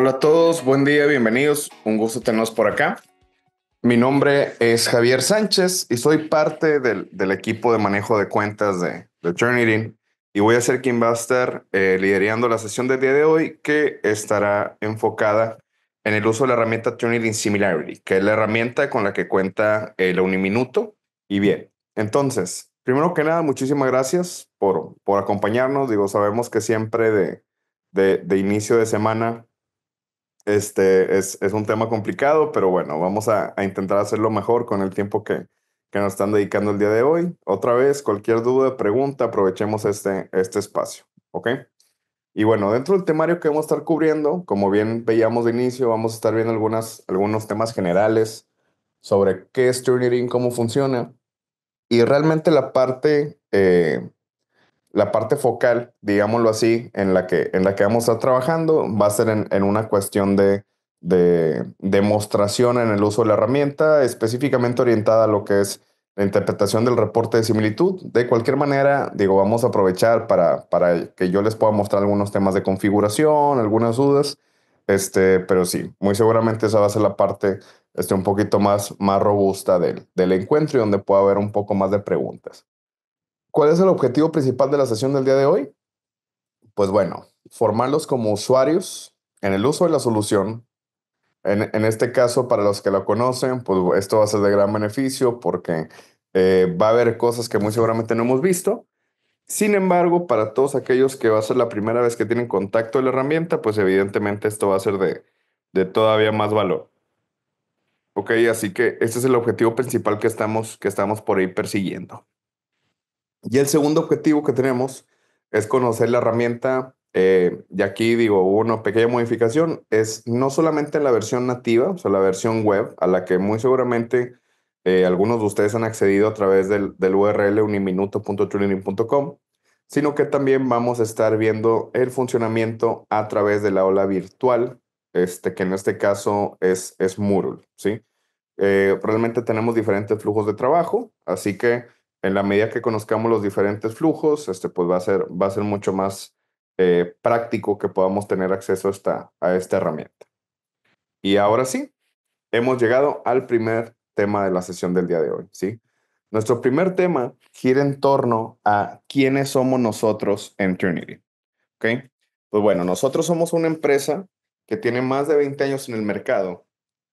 Hola a todos, buen día, bienvenidos. Un gusto tenerlos por acá. Mi nombre es Javier Sánchez y soy parte del, del equipo de manejo de cuentas de, de Turnitin y voy a ser quien va a estar eh, liderando la sesión del día de hoy que estará enfocada en el uso de la herramienta Turnitin Similarity, que es la herramienta con la que cuenta el Uniminuto. Y bien, entonces, primero que nada, muchísimas gracias por, por acompañarnos. Digo, sabemos que siempre de, de, de inicio de semana este es, es, un tema complicado, pero bueno, vamos a, a, intentar hacerlo mejor con el tiempo que, que nos están dedicando el día de hoy. Otra vez, cualquier duda, pregunta, aprovechemos este, este espacio, ¿ok? Y bueno, dentro del temario que vamos a estar cubriendo, como bien veíamos de inicio, vamos a estar viendo algunas, algunos temas generales sobre qué es Turnitin, cómo funciona. Y realmente la parte eh, la parte focal, digámoslo así, en la que, en la que vamos a estar trabajando va a ser en, en una cuestión de, de demostración en el uso de la herramienta, específicamente orientada a lo que es la interpretación del reporte de similitud. De cualquier manera, digo, vamos a aprovechar para, para que yo les pueda mostrar algunos temas de configuración, algunas dudas, este, pero sí, muy seguramente esa va a ser la parte este, un poquito más, más robusta del, del encuentro y donde pueda haber un poco más de preguntas. ¿Cuál es el objetivo principal de la sesión del día de hoy? Pues bueno, formarlos como usuarios en el uso de la solución. En, este caso, para los que lo conocen, pues esto va a ser de gran beneficio porque eh, va a haber cosas que muy seguramente no hemos visto. Sin embargo, para todos aquellos que va a ser la primera vez que tienen contacto con la herramienta, pues evidentemente esto va a ser de, de todavía más valor. Ok, así que este es el objetivo principal que estamos, que estamos por ahí persiguiendo. Y el segundo objetivo que tenemos es conocer la herramienta. Eh, y aquí digo, una pequeña modificación, es no solamente la versión nativa, o sea, la versión web, a la que muy seguramente eh, algunos de ustedes han accedido a través del, del URL uniminuto.training.com, sino que también vamos a estar viendo el funcionamiento a través de la ola virtual, este, que en este caso es, es Moodle, ¿sí? Eh, realmente tenemos diferentes flujos de trabajo, así que en la medida que conozcamos los diferentes flujos, este, pues va a ser, va a ser mucho más eh, práctico que podamos tener acceso a esta, a esta herramienta. Y ahora sí, hemos llegado al primer tema de la sesión del día de hoy, ¿sí? Nuestro primer tema gira en torno a quiénes somos nosotros en Trinity, ¿ok? Pues bueno, nosotros somos una empresa que tiene más de 20 años en el mercado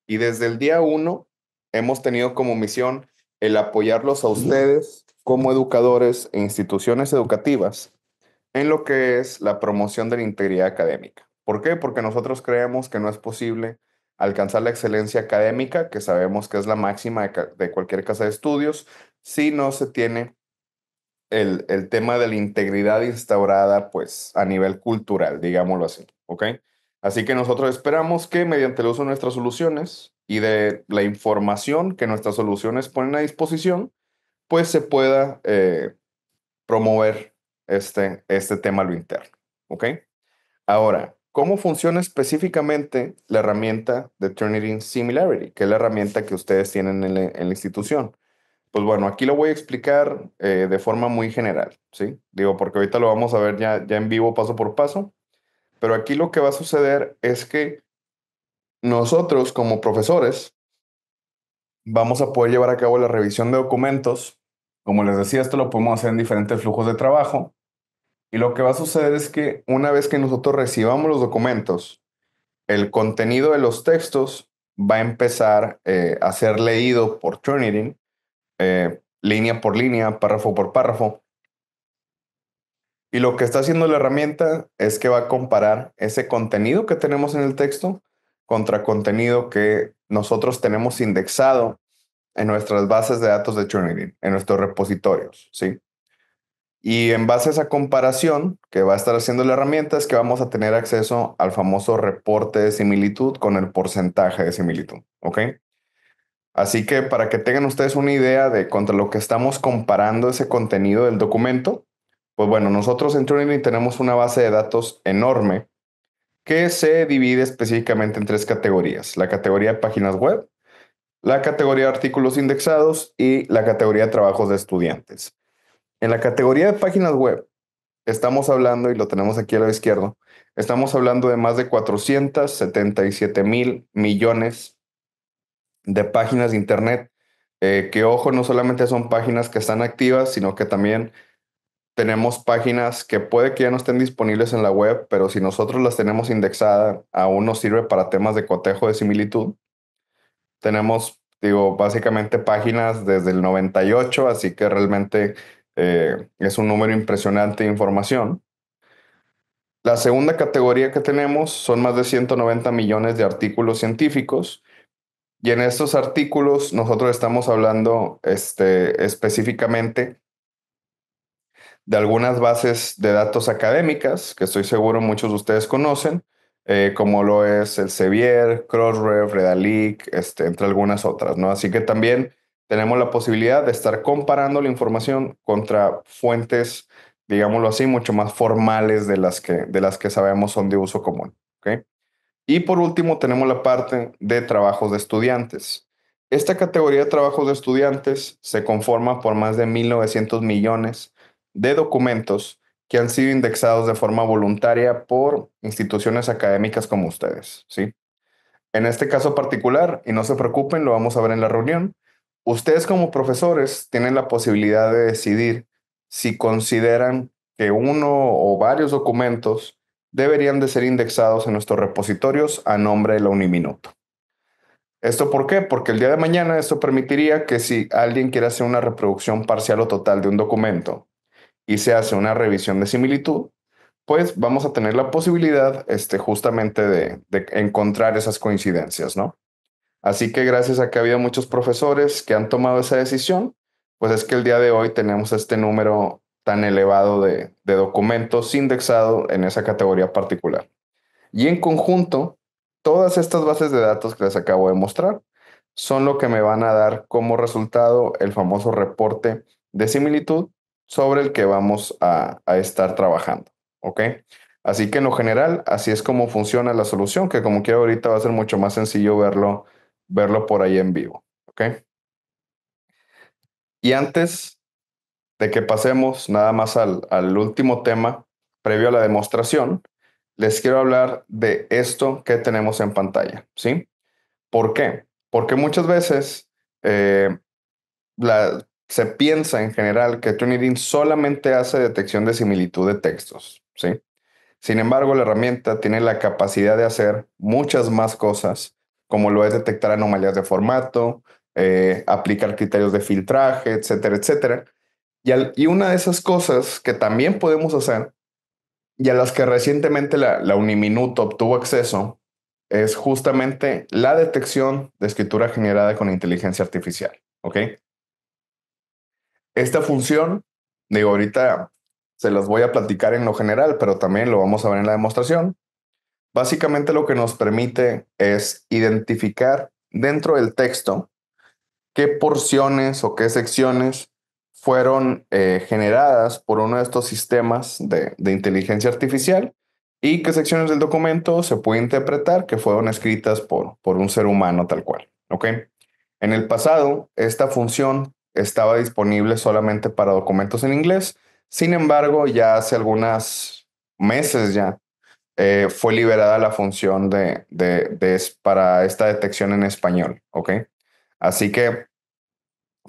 y desde el día uno hemos tenido como misión el apoyarlos a ustedes como educadores e instituciones educativas en lo que es la promoción de la integridad académica. ¿Por qué? Porque nosotros creemos que no es posible alcanzar la excelencia académica, que sabemos que es la máxima de, cualquier casa de estudios, si no se tiene el, el, tema de la integridad instaurada pues a nivel cultural, digámoslo así, ¿ok? Así que nosotros esperamos que mediante el uso de nuestras soluciones y de la información que nuestras soluciones ponen a disposición, pues se pueda eh, promover este, este tema a lo interno. ¿Ok? Ahora, ¿cómo funciona específicamente la herramienta de Turnitin Similarity, que es la herramienta que ustedes tienen en la, institución? Pues bueno, aquí lo voy a explicar eh, de forma muy general, ¿sí? Digo, porque ahorita lo vamos a ver ya, ya en vivo paso por paso, pero aquí lo que va a suceder es que nosotros como profesores vamos a poder llevar a cabo la revisión de documentos. Como les decía, esto lo podemos hacer en diferentes flujos de trabajo. Y lo que va a suceder es que una vez que nosotros recibamos los documentos, el contenido de los textos va a empezar eh, a ser leído por Turnitin, eh, línea por línea, párrafo por párrafo. Y lo que está haciendo la herramienta es que va a comparar ese contenido que tenemos en el texto contra contenido que nosotros tenemos indexado en nuestras bases de datos de Turnitin, en nuestros repositorios, ¿sí? Y en base a esa comparación que va a estar haciendo la herramienta es que vamos a tener acceso al famoso reporte de similitud con el porcentaje de similitud, ¿ok? Así que para que tengan ustedes una idea de contra lo que estamos comparando ese contenido del documento, pues bueno, nosotros en Turnitin tenemos una base de datos enorme que se divide específicamente en tres categorías. La categoría de páginas web, la categoría de artículos indexados y la categoría de trabajos de estudiantes. En la categoría de páginas web, estamos hablando, y lo tenemos aquí a la izquierda, estamos hablando de más de 477 mil millones de páginas de Internet, eh, que ojo, no solamente son páginas que están activas, sino que también tenemos páginas que puede que ya no estén disponibles en la web, pero si nosotros las tenemos indexadas, aún nos sirve para temas de cotejo de similitud. Tenemos, digo, básicamente páginas desde el 98, así que realmente eh, es un número impresionante de información. La segunda categoría que tenemos son más de 190 millones de artículos científicos. Y en estos artículos nosotros estamos hablando este, específicamente de algunas bases de datos académicas, que estoy seguro muchos de ustedes conocen, eh, como lo es el Sevier, Crossref, Redalic, este, entre algunas otras, ¿no? Así que también tenemos la posibilidad de estar comparando la información contra fuentes, digámoslo así, mucho más formales de las que, de las que sabemos son de uso común, ¿ok? Y por último, tenemos la parte de trabajos de estudiantes. Esta categoría de trabajos de estudiantes se conforma por más de 1.900 millones de documentos que han sido indexados de forma voluntaria por instituciones académicas como ustedes, ¿sí? En este caso particular, y no se preocupen, lo vamos a ver en la reunión, ustedes como profesores tienen la posibilidad de decidir si consideran que uno o varios documentos deberían de ser indexados en nuestros repositorios a nombre de la Uniminuto. ¿Esto por qué? Porque el día de mañana esto permitiría que si alguien quiere hacer una reproducción parcial o total de un documento y se hace una revisión de similitud, pues vamos a tener la posibilidad este, justamente de, encontrar esas coincidencias, ¿no? Así que gracias a que ha habido muchos profesores que han tomado esa decisión, pues es que el día de hoy tenemos este número tan elevado de, de documentos indexados en esa categoría particular. Y en conjunto, todas estas bases de datos que les acabo de mostrar son lo que me van a dar como resultado el famoso reporte de similitud sobre el que vamos a, estar trabajando. ¿Ok? Así que en lo general, así es como funciona la solución, que como quiero ahorita va a ser mucho más sencillo verlo, verlo por ahí en vivo. ¿Ok? Y antes de que pasemos nada más al, al último tema, previo a la demostración, les quiero hablar de esto que tenemos en pantalla. ¿Sí? ¿Por qué? Porque muchas veces eh, la, se piensa en general que Turnitin solamente hace detección de similitud de textos, ¿sí? Sin embargo, la herramienta tiene la capacidad de hacer muchas más cosas, como lo es detectar anomalías de formato, eh, aplicar criterios de filtraje, etcétera, etcétera. Y, y, una de esas cosas que también podemos hacer y a las que recientemente la, la Uniminuto obtuvo acceso es justamente la detección de escritura generada con inteligencia artificial, ¿ok? Esta función, digo, ahorita se las voy a platicar en lo general, pero también lo vamos a ver en la demostración. Básicamente lo que nos permite es identificar dentro del texto qué porciones o qué secciones fueron eh, generadas por uno de estos sistemas de, de, inteligencia artificial y qué secciones del documento se puede interpretar que fueron escritas por, por un ser humano tal cual. ¿ok? En el pasado, esta función estaba disponible solamente para documentos en inglés. Sin embargo, ya hace algunos meses ya eh, fue liberada la función de, de, para esta detección en español, ¿ok? Así que,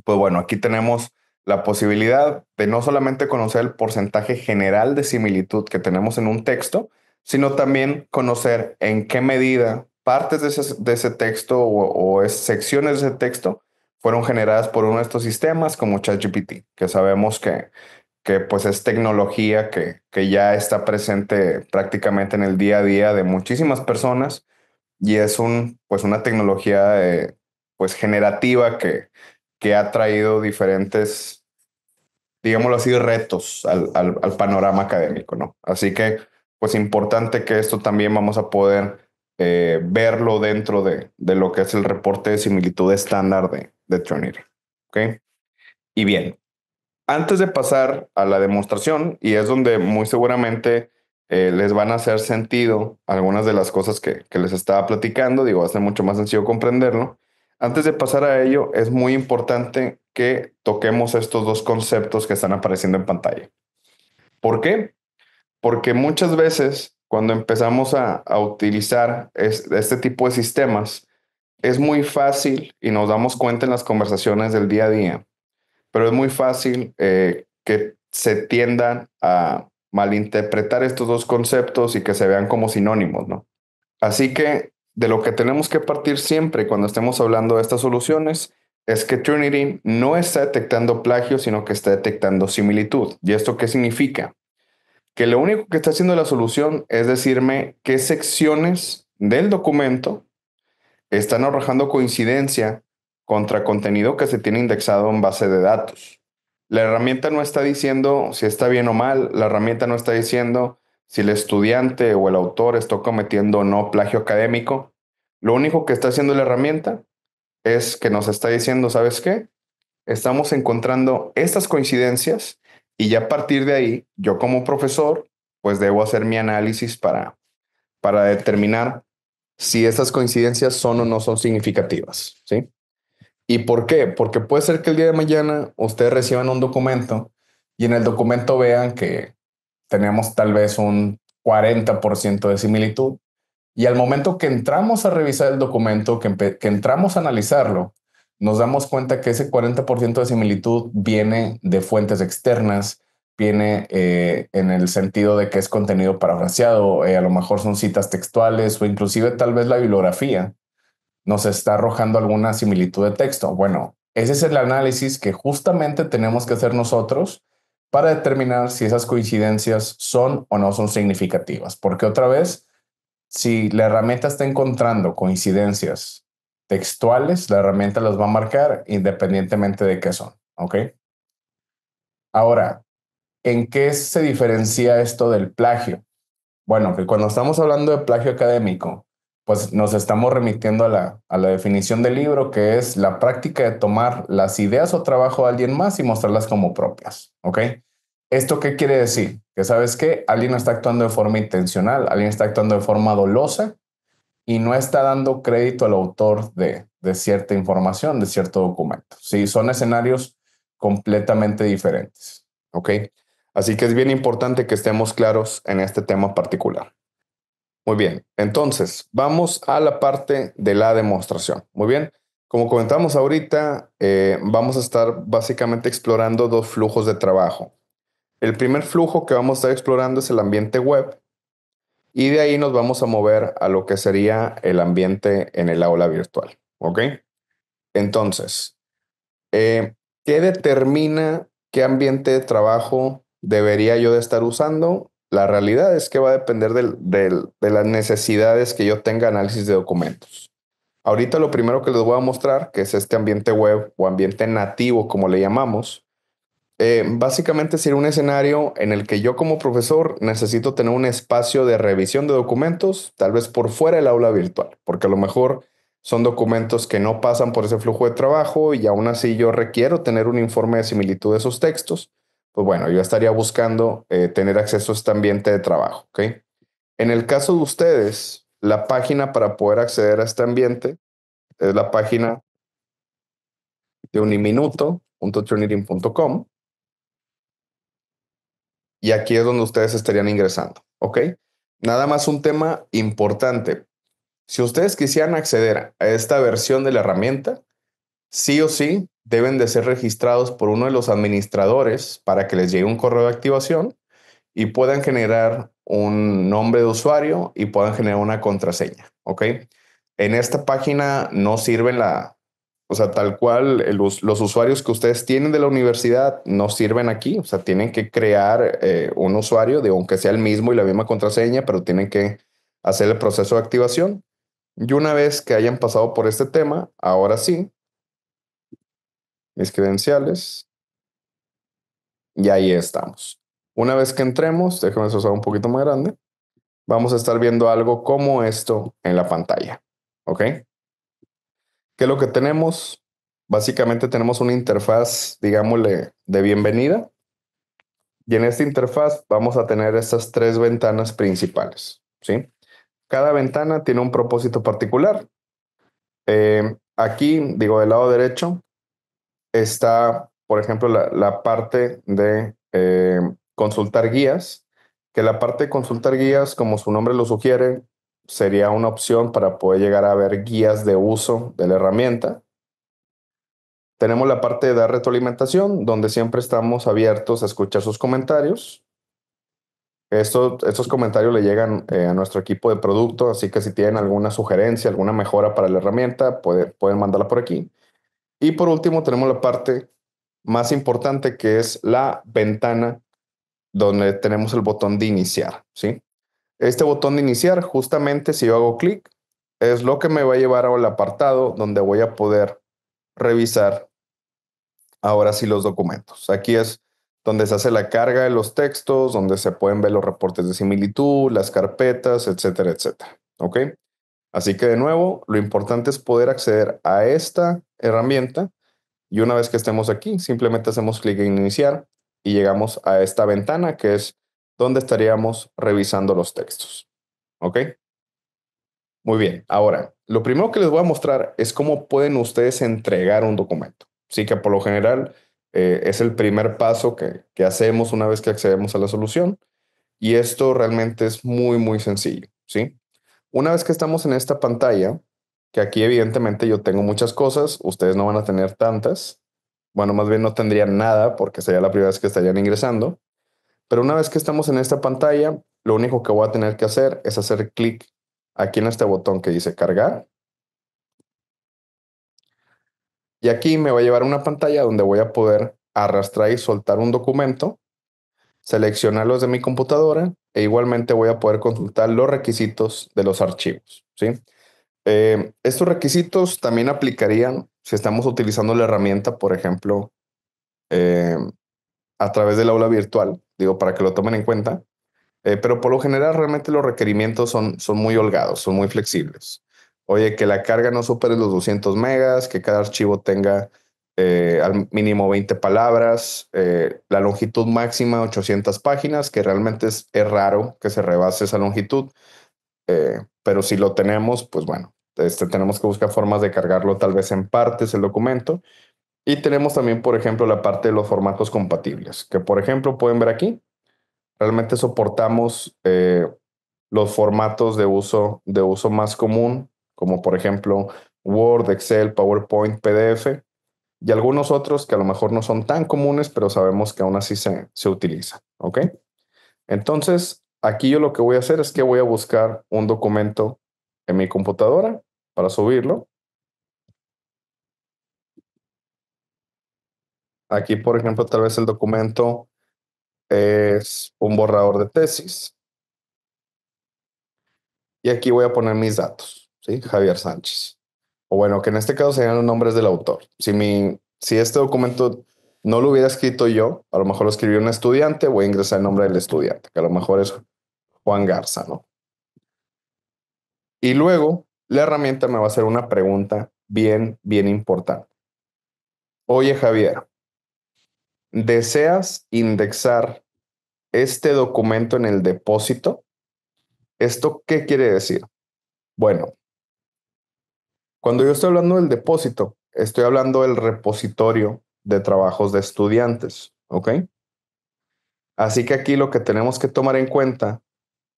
pues bueno, aquí tenemos la posibilidad de no solamente conocer el porcentaje general de similitud que tenemos en un texto, sino también conocer en qué medida partes de ese, de ese texto o, o secciones de ese texto fueron generadas por uno de estos sistemas como ChatGPT, que sabemos que, que pues es tecnología que, que ya está presente prácticamente en el día a día de muchísimas personas y es un, pues una tecnología eh, pues generativa que, que ha traído diferentes, digámoslo así, retos al, al, panorama académico, ¿no? Así que, pues importante que esto también vamos a poder eh, verlo dentro de, de, lo que es el reporte de similitud estándar de, de Trinity. ¿Ok? Y bien, antes de pasar a la demostración, y es donde muy seguramente eh, les van a hacer sentido algunas de las cosas que, que les estaba platicando, digo, va a ser mucho más sencillo comprenderlo. Antes de pasar a ello, es muy importante que toquemos estos dos conceptos que están apareciendo en pantalla. ¿Por qué? Porque muchas veces cuando empezamos a, utilizar este tipo de sistemas, es muy fácil y nos damos cuenta en las conversaciones del día a día, pero es muy fácil eh, que se tiendan a malinterpretar estos dos conceptos y que se vean como sinónimos, ¿no? Así que de lo que tenemos que partir siempre cuando estemos hablando de estas soluciones es que Trinity no está detectando plagio, sino que está detectando similitud. ¿Y esto qué significa? Que lo único que está haciendo la solución es decirme qué secciones del documento están arrojando coincidencia contra contenido que se tiene indexado en base de datos. La herramienta no está diciendo si está bien o mal, la herramienta no está diciendo si el estudiante o el autor está cometiendo o no plagio académico. Lo único que está haciendo la herramienta es que nos está diciendo, ¿sabes qué? Estamos encontrando estas coincidencias y ya a partir de ahí, yo como profesor, pues debo hacer mi análisis para, para determinar si esas coincidencias son o no son significativas, ¿sí? ¿Y por qué? Porque puede ser que el día de mañana ustedes reciban un documento y en el documento vean que tenemos tal vez un 40% de similitud y al momento que entramos a revisar el documento, que, que entramos a analizarlo, nos damos cuenta que ese 40% de similitud viene de fuentes externas, viene eh, en el sentido de que es contenido parafraseado, eh, a lo mejor son citas textuales o inclusive tal vez la bibliografía nos está arrojando alguna similitud de texto. Bueno, ese es el análisis que justamente tenemos que hacer nosotros para determinar si esas coincidencias son o no son significativas. Porque otra vez, si la herramienta está encontrando coincidencias textuales, la herramienta las va a marcar independientemente de qué son. ¿Ok? Ahora, ¿en qué se diferencia esto del plagio? Bueno, que cuando estamos hablando de plagio académico, pues nos estamos remitiendo a la, a la definición del libro, que es la práctica de tomar las ideas o trabajo de alguien más y mostrarlas como propias. ¿Ok? ¿Esto qué quiere decir? Que sabes que alguien está actuando de forma intencional, alguien está actuando de forma dolosa y no está dando crédito al autor de, de cierta información, de cierto documento. Sí, son escenarios completamente diferentes. ¿Ok? Así que es bien importante que estemos claros en este tema particular. Muy bien, entonces vamos a la parte de la demostración. Muy bien, como comentamos ahorita, eh, vamos a estar básicamente explorando dos flujos de trabajo. El primer flujo que vamos a estar explorando es el ambiente web y de ahí nos vamos a mover a lo que sería el ambiente en el aula virtual. ¿Ok? Entonces, eh, ¿qué determina qué ambiente de trabajo debería yo de estar usando? La realidad es que va a depender de las necesidades que yo tenga análisis de documentos. Ahorita lo primero que les voy a mostrar, que es este ambiente web o ambiente nativo, como le llamamos, eh, básicamente sería un escenario en el que yo como profesor necesito tener un espacio de revisión de documentos, tal vez por fuera del aula virtual, porque a lo mejor son documentos que no pasan por ese flujo de trabajo y aún así yo requiero tener un informe de similitud de esos textos pues bueno, yo estaría buscando eh, tener acceso a este ambiente de trabajo. ¿ok? En el caso de ustedes, la página para poder acceder a este ambiente es la página de uniminuto.turnitin.com y aquí es donde ustedes estarían ingresando. ¿Ok? Nada más un tema importante. Si ustedes quisieran acceder a esta versión de la herramienta, sí o sí deben de ser registrados por uno de los administradores para que les llegue un correo de activación y puedan generar un nombre de usuario y puedan generar una contraseña, ¿ok? En esta página no sirven la, o sea, tal cual los usuarios que ustedes tienen de la universidad no sirven aquí, o sea, tienen que crear eh, un usuario, de aunque sea el mismo y la misma contraseña, pero tienen que hacer el proceso de activación. Y una vez que hayan pasado por este tema, ahora sí, mis credenciales. Y ahí estamos. Una vez que entremos, déjenme usar un poquito más grande, vamos a estar viendo algo como esto en la pantalla. ¿Ok? ¿Qué es lo que tenemos? Básicamente tenemos una interfaz, digámosle, de bienvenida. Y en esta interfaz vamos a tener estas tres ventanas principales. ¿sí? Cada ventana tiene un propósito particular. Eh, aquí, digo, del lado derecho, está, por ejemplo, la, parte de eh, consultar guías, que la parte de consultar guías, como su nombre lo sugiere, sería una opción para poder llegar a ver guías de uso de la herramienta. Tenemos la parte de dar retroalimentación, donde siempre estamos abiertos a escuchar sus comentarios. estos comentarios le llegan eh, a nuestro equipo de producto, así que si tienen alguna sugerencia, alguna mejora para la herramienta, pueden mandarla por aquí. Y por último, tenemos la parte más importante que es la ventana donde tenemos el botón de iniciar, ¿sí? Este botón de iniciar, justamente si yo hago clic, es lo que me va a llevar al apartado donde voy a poder revisar ahora sí los documentos. Aquí es donde se hace la carga de los textos, donde se pueden ver los reportes de similitud, las carpetas, etcétera, etcétera. ¿Ok? Así que de nuevo, lo importante es poder acceder a esta herramienta y una vez que estemos aquí, simplemente hacemos clic en iniciar y llegamos a esta ventana que es donde estaríamos revisando los textos. ¿Ok? Muy bien. Ahora, lo primero que les voy a mostrar es cómo pueden ustedes entregar un documento. Sí que por lo general eh, es el primer paso que, que hacemos una vez que accedemos a la solución. Y esto realmente es muy, muy sencillo. ¿sí? Una vez que estamos en esta pantalla, que aquí evidentemente yo tengo muchas cosas, ustedes no van a tener tantas. Bueno, más bien no tendrían nada porque sería la primera vez que estarían ingresando. Pero una vez que estamos en esta pantalla, lo único que voy a tener que hacer es hacer clic aquí en este botón que dice cargar. Y aquí me va a llevar a una pantalla donde voy a poder arrastrar y soltar un documento, seleccionarlos de mi computadora e igualmente voy a poder consultar los requisitos de los archivos. ¿sí? Eh, estos requisitos también aplicarían si estamos utilizando la herramienta, por ejemplo, eh, a través del aula virtual, digo, para que lo tomen en cuenta. Eh, pero por lo general, realmente los requerimientos son, son muy holgados, son muy flexibles. Oye, que la carga no supere los 200 megas, que cada archivo tenga al mínimo 20 palabras, la longitud máxima 800 páginas, que realmente es, es raro que se rebase esa longitud. pero si lo tenemos, pues bueno, este, tenemos que buscar formas de cargarlo tal vez en partes el documento. Y tenemos también, por ejemplo, la parte de los formatos compatibles, que por ejemplo pueden ver aquí. Realmente soportamos eh, los formatos de uso, de uso más común, como por ejemplo Word, Excel, PowerPoint, PDF, y algunos otros que a lo mejor no son tan comunes, pero sabemos que aún así se, se utilizan. ¿Ok? Entonces, aquí yo lo que voy a hacer es que voy a buscar un documento en mi computadora para subirlo. Aquí, por ejemplo, tal vez el documento es un borrador de tesis. Y aquí voy a poner mis datos, ¿sí? Javier Sánchez. O bueno, que en este caso serían los nombres del autor. Si, mi, si este documento no lo hubiera escrito yo, a lo mejor lo escribió un estudiante, voy a ingresar el nombre del estudiante, que a lo mejor es Juan Garza, ¿no? Y luego la herramienta me va a hacer una pregunta bien, bien importante. Oye, Javier, ¿deseas indexar este documento en el depósito? ¿Esto qué quiere decir? Bueno, cuando yo estoy hablando del depósito, estoy hablando del repositorio de trabajos de estudiantes, ¿ok? Así que aquí lo que tenemos que tomar en cuenta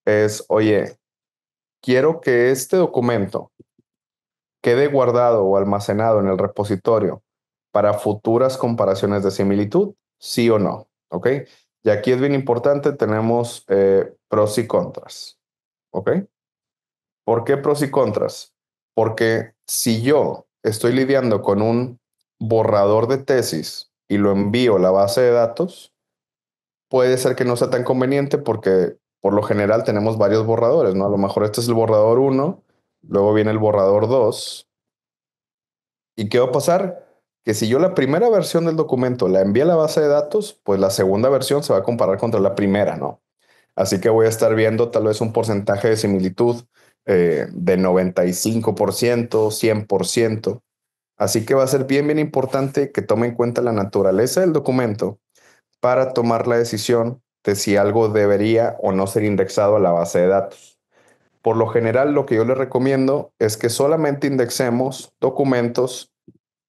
es, oye, quiero que este documento quede guardado o almacenado en el repositorio para futuras comparaciones de similitud, sí o no. ¿Ok? Y aquí es bien importante, tenemos eh, pros y contras. ¿Ok? ¿Por qué pros y contras? Porque si yo estoy lidiando con un borrador de tesis y lo envío a la base de datos, puede ser que no sea tan conveniente porque por lo general tenemos varios borradores, ¿no? A lo mejor este es el borrador 1, luego viene el borrador 2. ¿Y qué va a pasar? Que si yo la primera versión del documento la envío a la base de datos, pues la segunda versión se va a comparar contra la primera, ¿no? Así que voy a estar viendo tal vez un porcentaje de similitud eh, de 95%, 100%. Así que va a ser bien, bien importante que tome en cuenta la naturaleza del documento para tomar la decisión de si algo debería o no ser indexado a la base de datos. Por lo general, lo que yo les recomiendo es que solamente indexemos documentos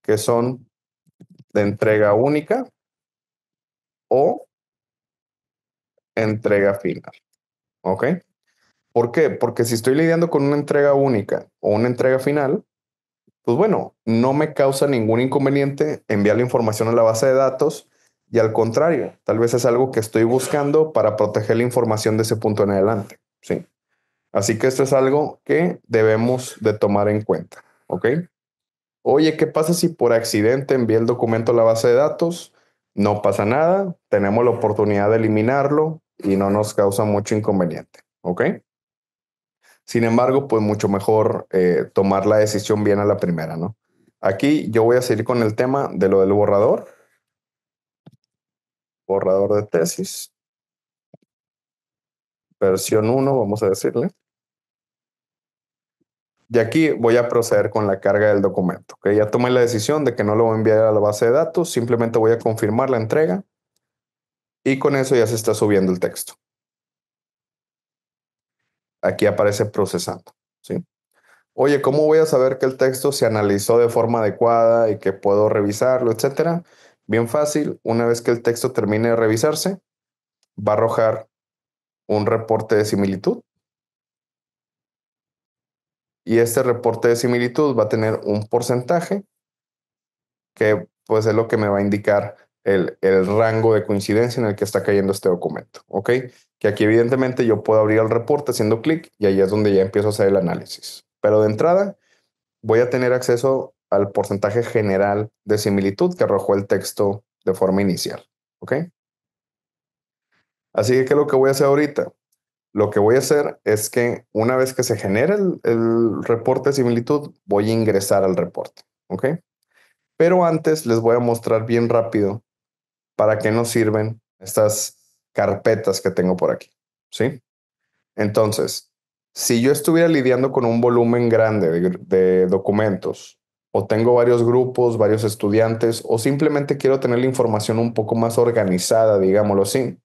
que son de entrega única o entrega final. ¿Ok? ¿Por qué? Porque si estoy lidiando con una entrega única o una entrega final, pues bueno, no me causa ningún inconveniente enviar la información a la base de datos y al contrario, tal vez es algo que estoy buscando para proteger la información de ese punto en adelante. Sí. Así que esto es algo que debemos de tomar en cuenta. ¿Ok? Oye, ¿qué pasa si por accidente envié el documento a la base de datos? No pasa nada, tenemos la oportunidad de eliminarlo y no nos causa mucho inconveniente. ¿Ok? Sin embargo, pues mucho mejor eh, tomar la decisión bien a la primera, ¿no? Aquí yo voy a seguir con el tema de lo del borrador. Borrador de tesis. Versión 1, vamos a decirle. Y aquí voy a proceder con la carga del documento. ¿okay? Ya tomé la decisión de que no lo voy a enviar a la base de datos, simplemente voy a confirmar la entrega y con eso ya se está subiendo el texto aquí aparece procesando. ¿sí? Oye, ¿cómo voy a saber que el texto se analizó de forma adecuada y que puedo revisarlo, etcétera? Bien fácil, una vez que el texto termine de revisarse, va a arrojar un reporte de similitud. Y este reporte de similitud va a tener un porcentaje que pues es lo que me va a indicar el, rango de coincidencia en el que está cayendo este documento. ¿Ok? Que aquí evidentemente yo puedo abrir el reporte haciendo clic y ahí es donde ya empiezo a hacer el análisis. Pero de entrada voy a tener acceso al porcentaje general de similitud que arrojó el texto de forma inicial. ¿Ok? Así que, ¿qué es lo que voy a hacer ahorita? Lo que voy a hacer es que una vez que se genere el, el reporte de similitud, voy a ingresar al reporte. ¿Ok? Pero antes les voy a mostrar bien rápido para qué nos sirven estas carpetas que tengo por aquí. ¿Sí? Entonces, si yo estuviera lidiando con un volumen grande de, documentos o tengo varios grupos, varios estudiantes o simplemente quiero tener la información un poco más organizada, digámoslo así,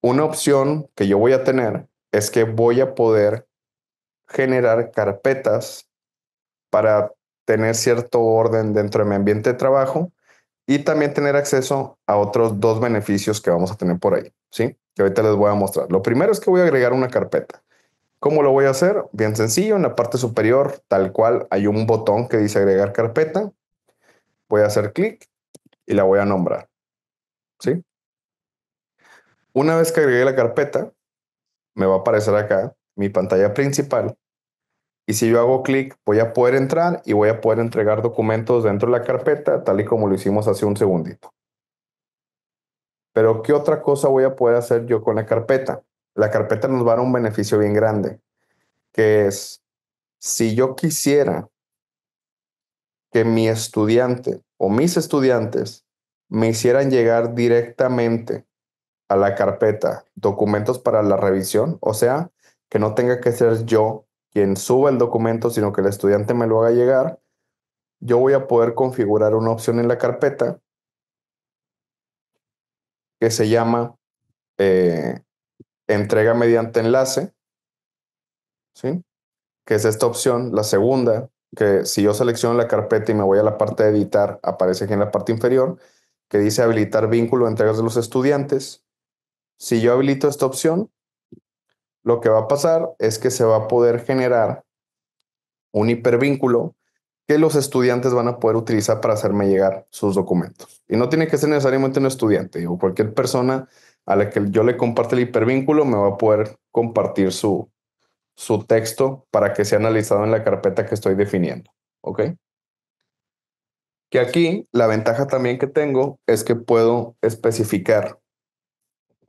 una opción que yo voy a tener es que voy a poder generar carpetas para tener cierto orden dentro de mi ambiente de trabajo y también tener acceso a otros dos beneficios que vamos a tener por ahí, ¿sí? Que ahorita les voy a mostrar. Lo primero es que voy a agregar una carpeta. ¿Cómo lo voy a hacer? Bien sencillo, en la parte superior, tal cual, hay un botón que dice agregar carpeta. Voy a hacer clic y la voy a nombrar, ¿sí? Una vez que agregué la carpeta, me va a aparecer acá mi pantalla principal y si yo hago clic, voy a poder entrar y voy a poder entregar documentos dentro de la carpeta, tal y como lo hicimos hace un segundito. Pero ¿qué otra cosa voy a poder hacer yo con la carpeta? La carpeta nos va a dar un beneficio bien grande, que es, si yo quisiera que mi estudiante o mis estudiantes me hicieran llegar directamente a la carpeta documentos para la revisión, o sea, que no tenga que ser yo quien suba el documento, sino que el estudiante me lo haga llegar, yo voy a poder configurar una opción en la carpeta que se llama eh, entrega mediante enlace, ¿sí? Que es esta opción, la segunda, que si yo selecciono la carpeta y me voy a la parte de editar, aparece aquí en la parte inferior, que dice habilitar vínculo de entregas de los estudiantes. Si yo habilito esta opción, lo que va a pasar es que se va a poder generar un hipervínculo que los estudiantes van a poder utilizar para hacerme llegar sus documentos. Y no tiene que ser necesariamente un estudiante, o cualquier persona a la que yo le comparte el hipervínculo me va a poder compartir su, su texto para que sea analizado en la carpeta que estoy definiendo. ¿Ok? Que aquí la ventaja también que tengo es que puedo especificar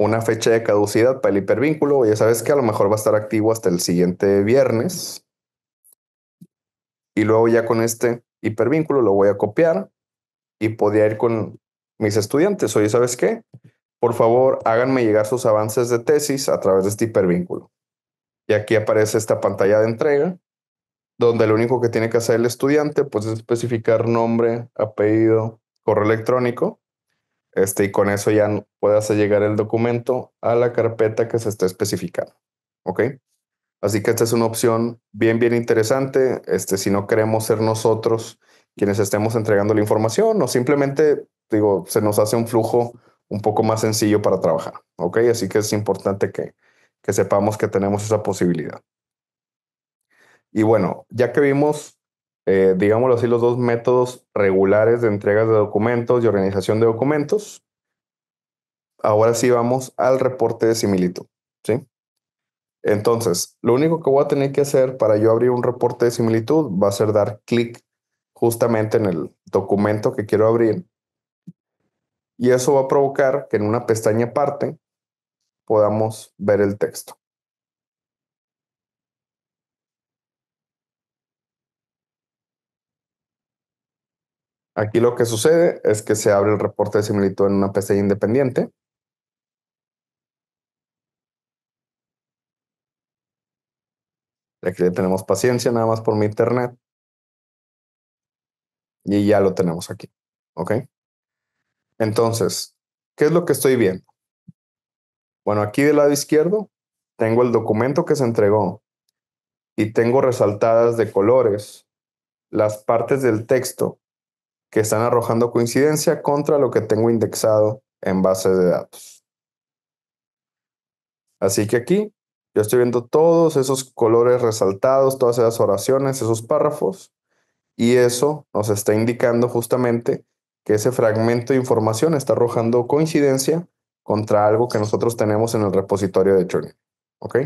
una fecha de caducidad para el hipervínculo. Ya sabes que a lo mejor va a estar activo hasta el siguiente viernes. Y luego ya con este hipervínculo lo voy a copiar y podría ir con mis estudiantes. Oye, ¿sabes qué? Por favor, háganme llegar sus avances de tesis a través de este hipervínculo. Y aquí aparece esta pantalla de entrega, donde lo único que tiene que hacer el estudiante pues, es especificar nombre, apellido, correo electrónico este, y con eso ya puede hacer llegar el documento a la carpeta que se está especificando. ¿Ok? Así que esta es una opción bien, bien interesante. Este, si no queremos ser nosotros quienes estemos entregando la información o simplemente, digo, se nos hace un flujo un poco más sencillo para trabajar. ¿Ok? Así que es importante que, que sepamos que tenemos esa posibilidad. Y bueno, ya que vimos, eh, digámoslo así, los dos métodos regulares de entregas de documentos y organización de documentos, ahora sí vamos al reporte de similitud, ¿sí? Entonces, lo único que voy a tener que hacer para yo abrir un reporte de similitud va a ser dar clic justamente en el documento que quiero abrir. Y eso va a provocar que en una pestaña aparte podamos ver el texto. Aquí lo que sucede es que se abre el reporte de similitud en una pestaña independiente. Aquí le tenemos paciencia nada más por mi internet. Y ya lo tenemos aquí. ¿Ok? Entonces, ¿qué es lo que estoy viendo? Bueno, aquí del lado izquierdo tengo el documento que se entregó y tengo resaltadas de colores las partes del texto que están arrojando coincidencia contra lo que tengo indexado en base de datos. Así que aquí yo estoy viendo todos esos colores resaltados, todas esas oraciones, esos párrafos, y eso nos está indicando justamente que ese fragmento de información está arrojando coincidencia contra algo que nosotros tenemos en el repositorio de Journey. ¿Ok?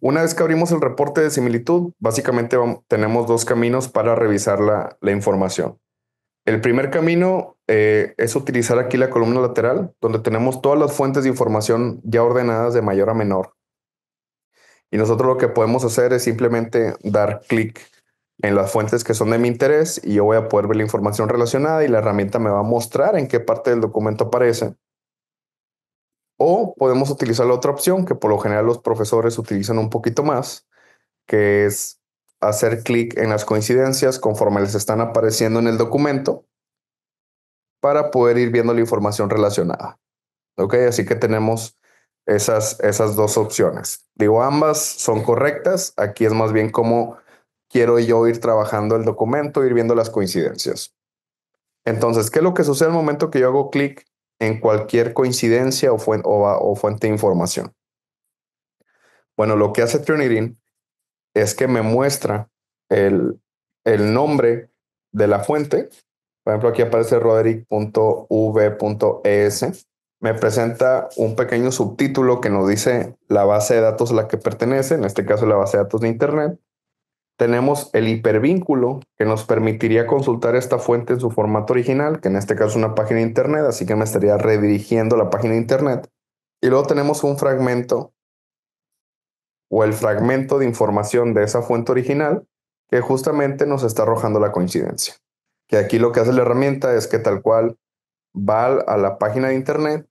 Una vez que abrimos el reporte de similitud, básicamente tenemos dos caminos para revisar la, información. El primer camino eh, es utilizar aquí la columna lateral, donde tenemos todas las fuentes de información ya ordenadas de mayor a menor. Y nosotros lo que podemos hacer es simplemente dar clic en las fuentes que son de mi interés y yo voy a poder ver la información relacionada y la herramienta me va a mostrar en qué parte del documento aparece. O podemos utilizar la otra opción que por lo general los profesores utilizan un poquito más, que es hacer clic en las coincidencias conforme les están apareciendo en el documento para poder ir viendo la información relacionada. ¿Ok? Así que tenemos esas, esas dos opciones. Digo, ambas son correctas. Aquí es más bien como quiero yo ir trabajando el documento, ir viendo las coincidencias. Entonces, ¿qué es lo que sucede al momento que yo hago clic en cualquier coincidencia o, fuente de información? Bueno, lo que hace Turnitin es que me muestra el, el nombre de la fuente. Por ejemplo, aquí aparece roderick.v.es. Me presenta un pequeño subtítulo que nos dice la base de datos a la que pertenece, en este caso la base de datos de Internet tenemos el hipervínculo que nos permitiría consultar esta fuente en su formato original, que en este caso es una página de internet, así que me estaría redirigiendo la página de internet. Y luego tenemos un fragmento o el fragmento de información de esa fuente original que justamente nos está arrojando la coincidencia. Que aquí lo que hace la herramienta es que tal cual va a la página de internet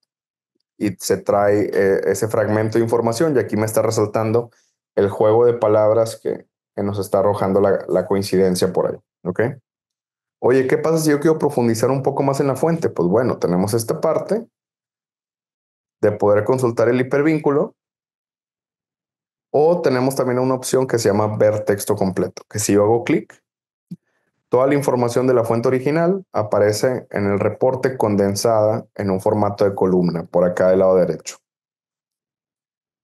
y se trae eh, ese fragmento de información y aquí me está resaltando el juego de palabras que, que nos está arrojando la, coincidencia por ahí. ¿Ok? Oye, ¿qué pasa si yo quiero profundizar un poco más en la fuente? Pues bueno, tenemos esta parte de poder consultar el hipervínculo. O tenemos también una opción que se llama ver texto completo, que si yo hago clic, toda la información de la fuente original aparece en el reporte condensada en un formato de columna por acá del lado derecho.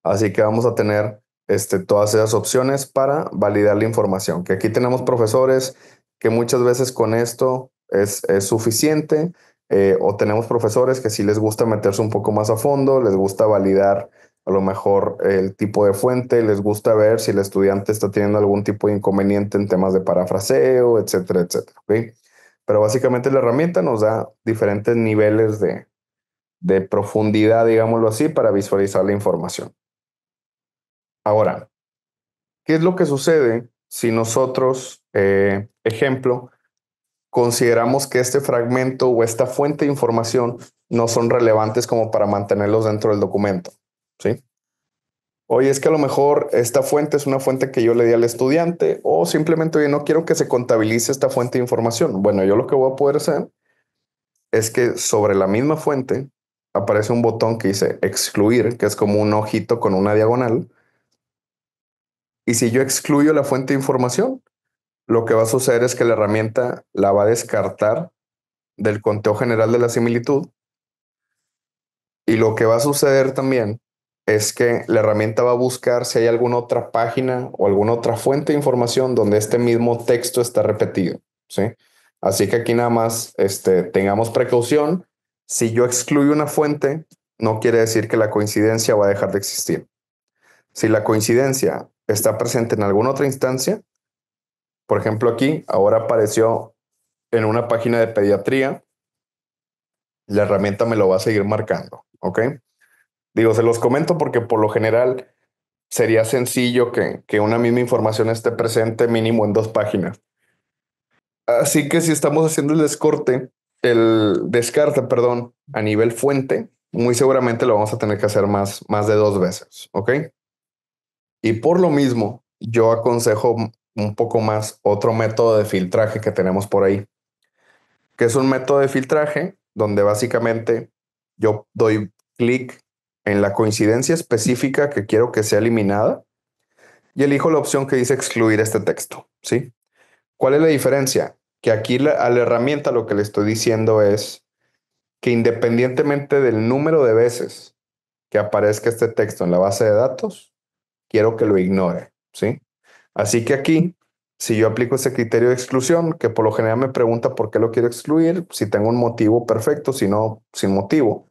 Así que vamos a tener este, todas esas opciones para validar la información. Que aquí tenemos profesores que muchas veces con esto es, es suficiente, eh, o tenemos profesores que sí les gusta meterse un poco más a fondo, les gusta validar a lo mejor el tipo de fuente, les gusta ver si el estudiante está teniendo algún tipo de inconveniente en temas de parafraseo, etcétera, etcétera. Pero básicamente la herramienta nos da diferentes niveles de, de profundidad, digámoslo así, para visualizar la información. Ahora, ¿qué es lo que sucede si nosotros, eh, ejemplo, consideramos que este fragmento o esta fuente de información no son relevantes como para mantenerlos dentro del documento? ¿Sí? Oye, es que a lo mejor esta fuente es una fuente que yo le di al estudiante o simplemente, oye, no quiero que se contabilice esta fuente de información. Bueno, yo lo que voy a poder hacer es que sobre la misma fuente aparece un botón que dice excluir, que es como un ojito con una diagonal y si yo excluyo la fuente de información, lo que va a suceder es que la herramienta la va a descartar del conteo general de la similitud. Y lo que va a suceder también es que la herramienta va a buscar si hay alguna otra página o alguna otra fuente de información donde este mismo texto está repetido, ¿sí? Así que aquí nada más este, tengamos precaución. Si yo excluyo una fuente, no quiere decir que la coincidencia va a dejar de existir. Si la coincidencia está presente en alguna otra instancia, por ejemplo aquí, ahora apareció en una página de pediatría, la herramienta me lo va a seguir marcando, ¿ok? Digo, se los comento porque por lo general sería sencillo que, que una misma información esté presente mínimo en dos páginas. Así que si estamos haciendo el descorte, el descarte, perdón, a nivel fuente, muy seguramente lo vamos a tener que hacer más, más de dos veces, ¿ok? Y por lo mismo, yo aconsejo un poco más otro método de filtraje que tenemos por ahí, que es un método de filtraje donde básicamente yo doy clic en la coincidencia específica que quiero que sea eliminada y elijo la opción que dice excluir este texto, ¿sí? ¿Cuál es la diferencia? Que aquí a la herramienta lo que le estoy diciendo es que independientemente del número de veces que aparezca este texto en la base de datos, quiero que lo ignore, ¿sí? Así que aquí, si yo aplico ese criterio de exclusión, que por lo general me pregunta por qué lo quiero excluir, si tengo un motivo perfecto, si no, sin motivo.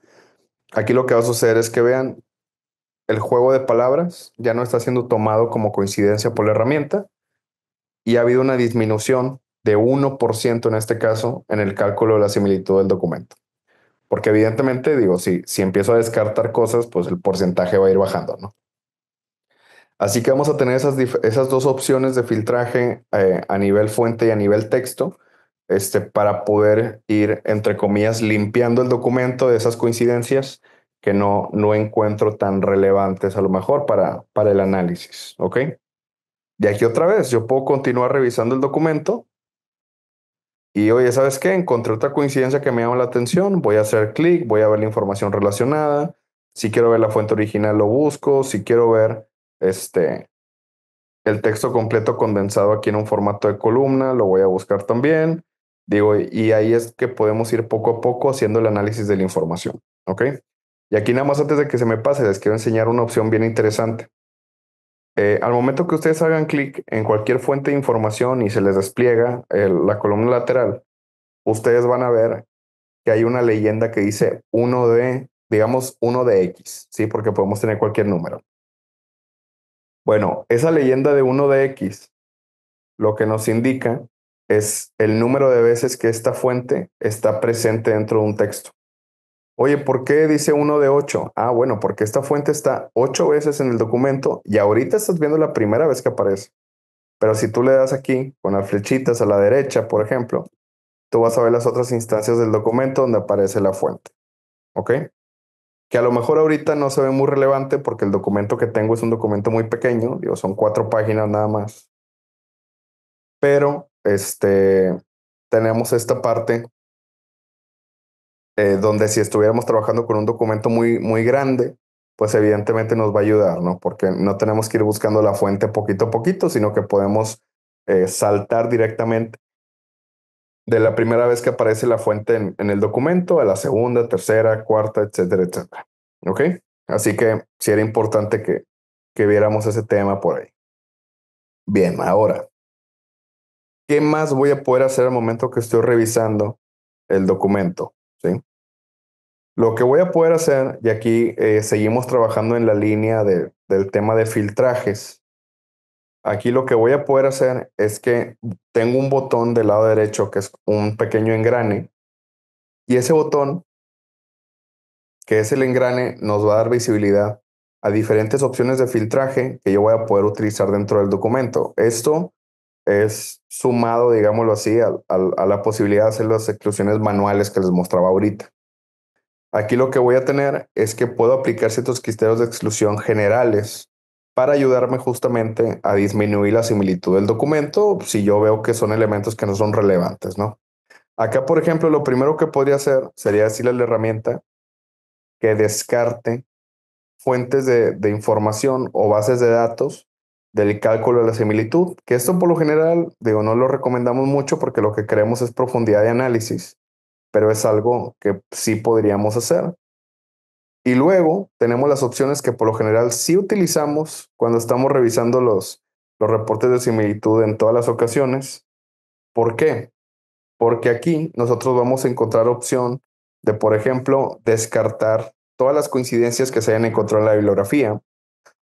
Aquí lo que va a suceder es que vean, el juego de palabras ya no está siendo tomado como coincidencia por la herramienta y ha habido una disminución de 1% en este caso en el cálculo de la similitud del documento. Porque evidentemente, digo, si, si empiezo a descartar cosas, pues el porcentaje va a ir bajando, ¿no? Así que vamos a tener esas, esas dos opciones de filtraje eh, a nivel fuente y a nivel texto este, para poder ir, entre comillas, limpiando el documento de esas coincidencias que no, no encuentro tan relevantes a lo mejor para, para el análisis. ¿Ok? De aquí otra vez, yo puedo continuar revisando el documento y oye, ¿sabes qué? Encontré otra coincidencia que me llama la atención, voy a hacer clic, voy a ver la información relacionada, si quiero ver la fuente original lo busco, si quiero ver este, el texto completo condensado aquí en un formato de columna, lo voy a buscar también. Digo, y ahí es que podemos ir poco a poco haciendo el análisis de la información, ¿ok? Y aquí nada más antes de que se me pase, les quiero enseñar una opción bien interesante. Eh, al momento que ustedes hagan clic en cualquier fuente de información y se les despliega la columna lateral, ustedes van a ver que hay una leyenda que dice 1 de, digamos, 1 de X, ¿sí? Porque podemos tener cualquier número. Bueno, esa leyenda de 1 de X lo que nos indica es el número de veces que esta fuente está presente dentro de un texto. Oye, ¿por qué dice uno de ocho? Ah, bueno, porque esta fuente está ocho veces en el documento y ahorita estás viendo la primera vez que aparece. Pero si tú le das aquí con las flechitas a la derecha, por ejemplo, tú vas a ver las otras instancias del documento donde aparece la fuente. ¿Ok? Que a lo mejor ahorita no se ve muy relevante porque el documento que tengo es un documento muy pequeño, digo, son cuatro páginas nada más. Pero este, tenemos esta parte eh, donde si estuviéramos trabajando con un documento muy, muy grande, pues evidentemente nos va a ayudar, ¿no? Porque no tenemos que ir buscando la fuente poquito a poquito, sino que podemos eh, saltar directamente de la primera vez que aparece la fuente en, en, el documento a la segunda, tercera, cuarta, etcétera, etcétera. ¿Ok? Así que sí era importante que, que viéramos ese tema por ahí. Bien, ahora, ¿qué más voy a poder hacer al momento que estoy revisando el documento? ¿sí? Lo que voy a poder hacer, y aquí eh, seguimos trabajando en la línea de, del tema de filtrajes, aquí lo que voy a poder hacer es que tengo un botón del lado derecho que es un pequeño engrane, y ese botón, que es el engrane, nos va a dar visibilidad a diferentes opciones de filtraje que yo voy a poder utilizar dentro del documento. Esto es sumado, digámoslo así, a, la posibilidad de hacer las exclusiones manuales que les mostraba ahorita. Aquí lo que voy a tener es que puedo aplicar ciertos criterios de exclusión generales para ayudarme justamente a disminuir la similitud del documento si yo veo que son elementos que no son relevantes, ¿no? Acá, por ejemplo, lo primero que podría hacer sería decirle a la herramienta que descarte fuentes de información o bases de datos del cálculo de la similitud, que esto por lo general, digo, no lo recomendamos mucho porque lo que queremos es profundidad de análisis, pero es algo que sí podríamos hacer. Y luego tenemos las opciones que por lo general sí utilizamos cuando estamos revisando los, los reportes de similitud en todas las ocasiones. ¿Por qué? Porque aquí nosotros vamos a encontrar opción de, por ejemplo, descartar todas las coincidencias que se hayan encontrado en la bibliografía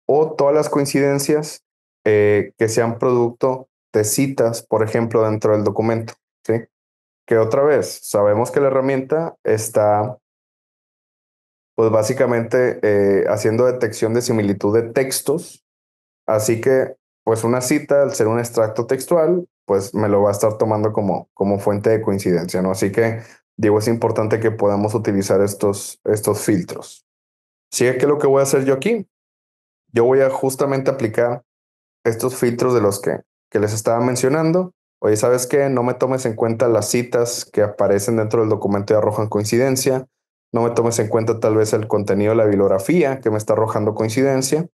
o todas las coincidencias eh, que sean producto de citas, por ejemplo, dentro del documento. ¿sí? Que otra vez, sabemos que la herramienta está pues básicamente eh, haciendo detección de similitud de textos. Así que, pues una cita, al ser un extracto textual, pues me lo va a estar tomando como, como fuente de coincidencia, ¿no? Así que, digo, es importante que podamos utilizar estos, estos filtros. Sigue que lo que voy a hacer yo aquí, yo voy a justamente aplicar estos filtros de los que, que les estaba mencionando. Oye, ¿sabes qué? No me tomes en cuenta las citas que aparecen dentro del documento y arrojan coincidencia no me tomes en cuenta tal vez el contenido de la bibliografía que me está arrojando coincidencia.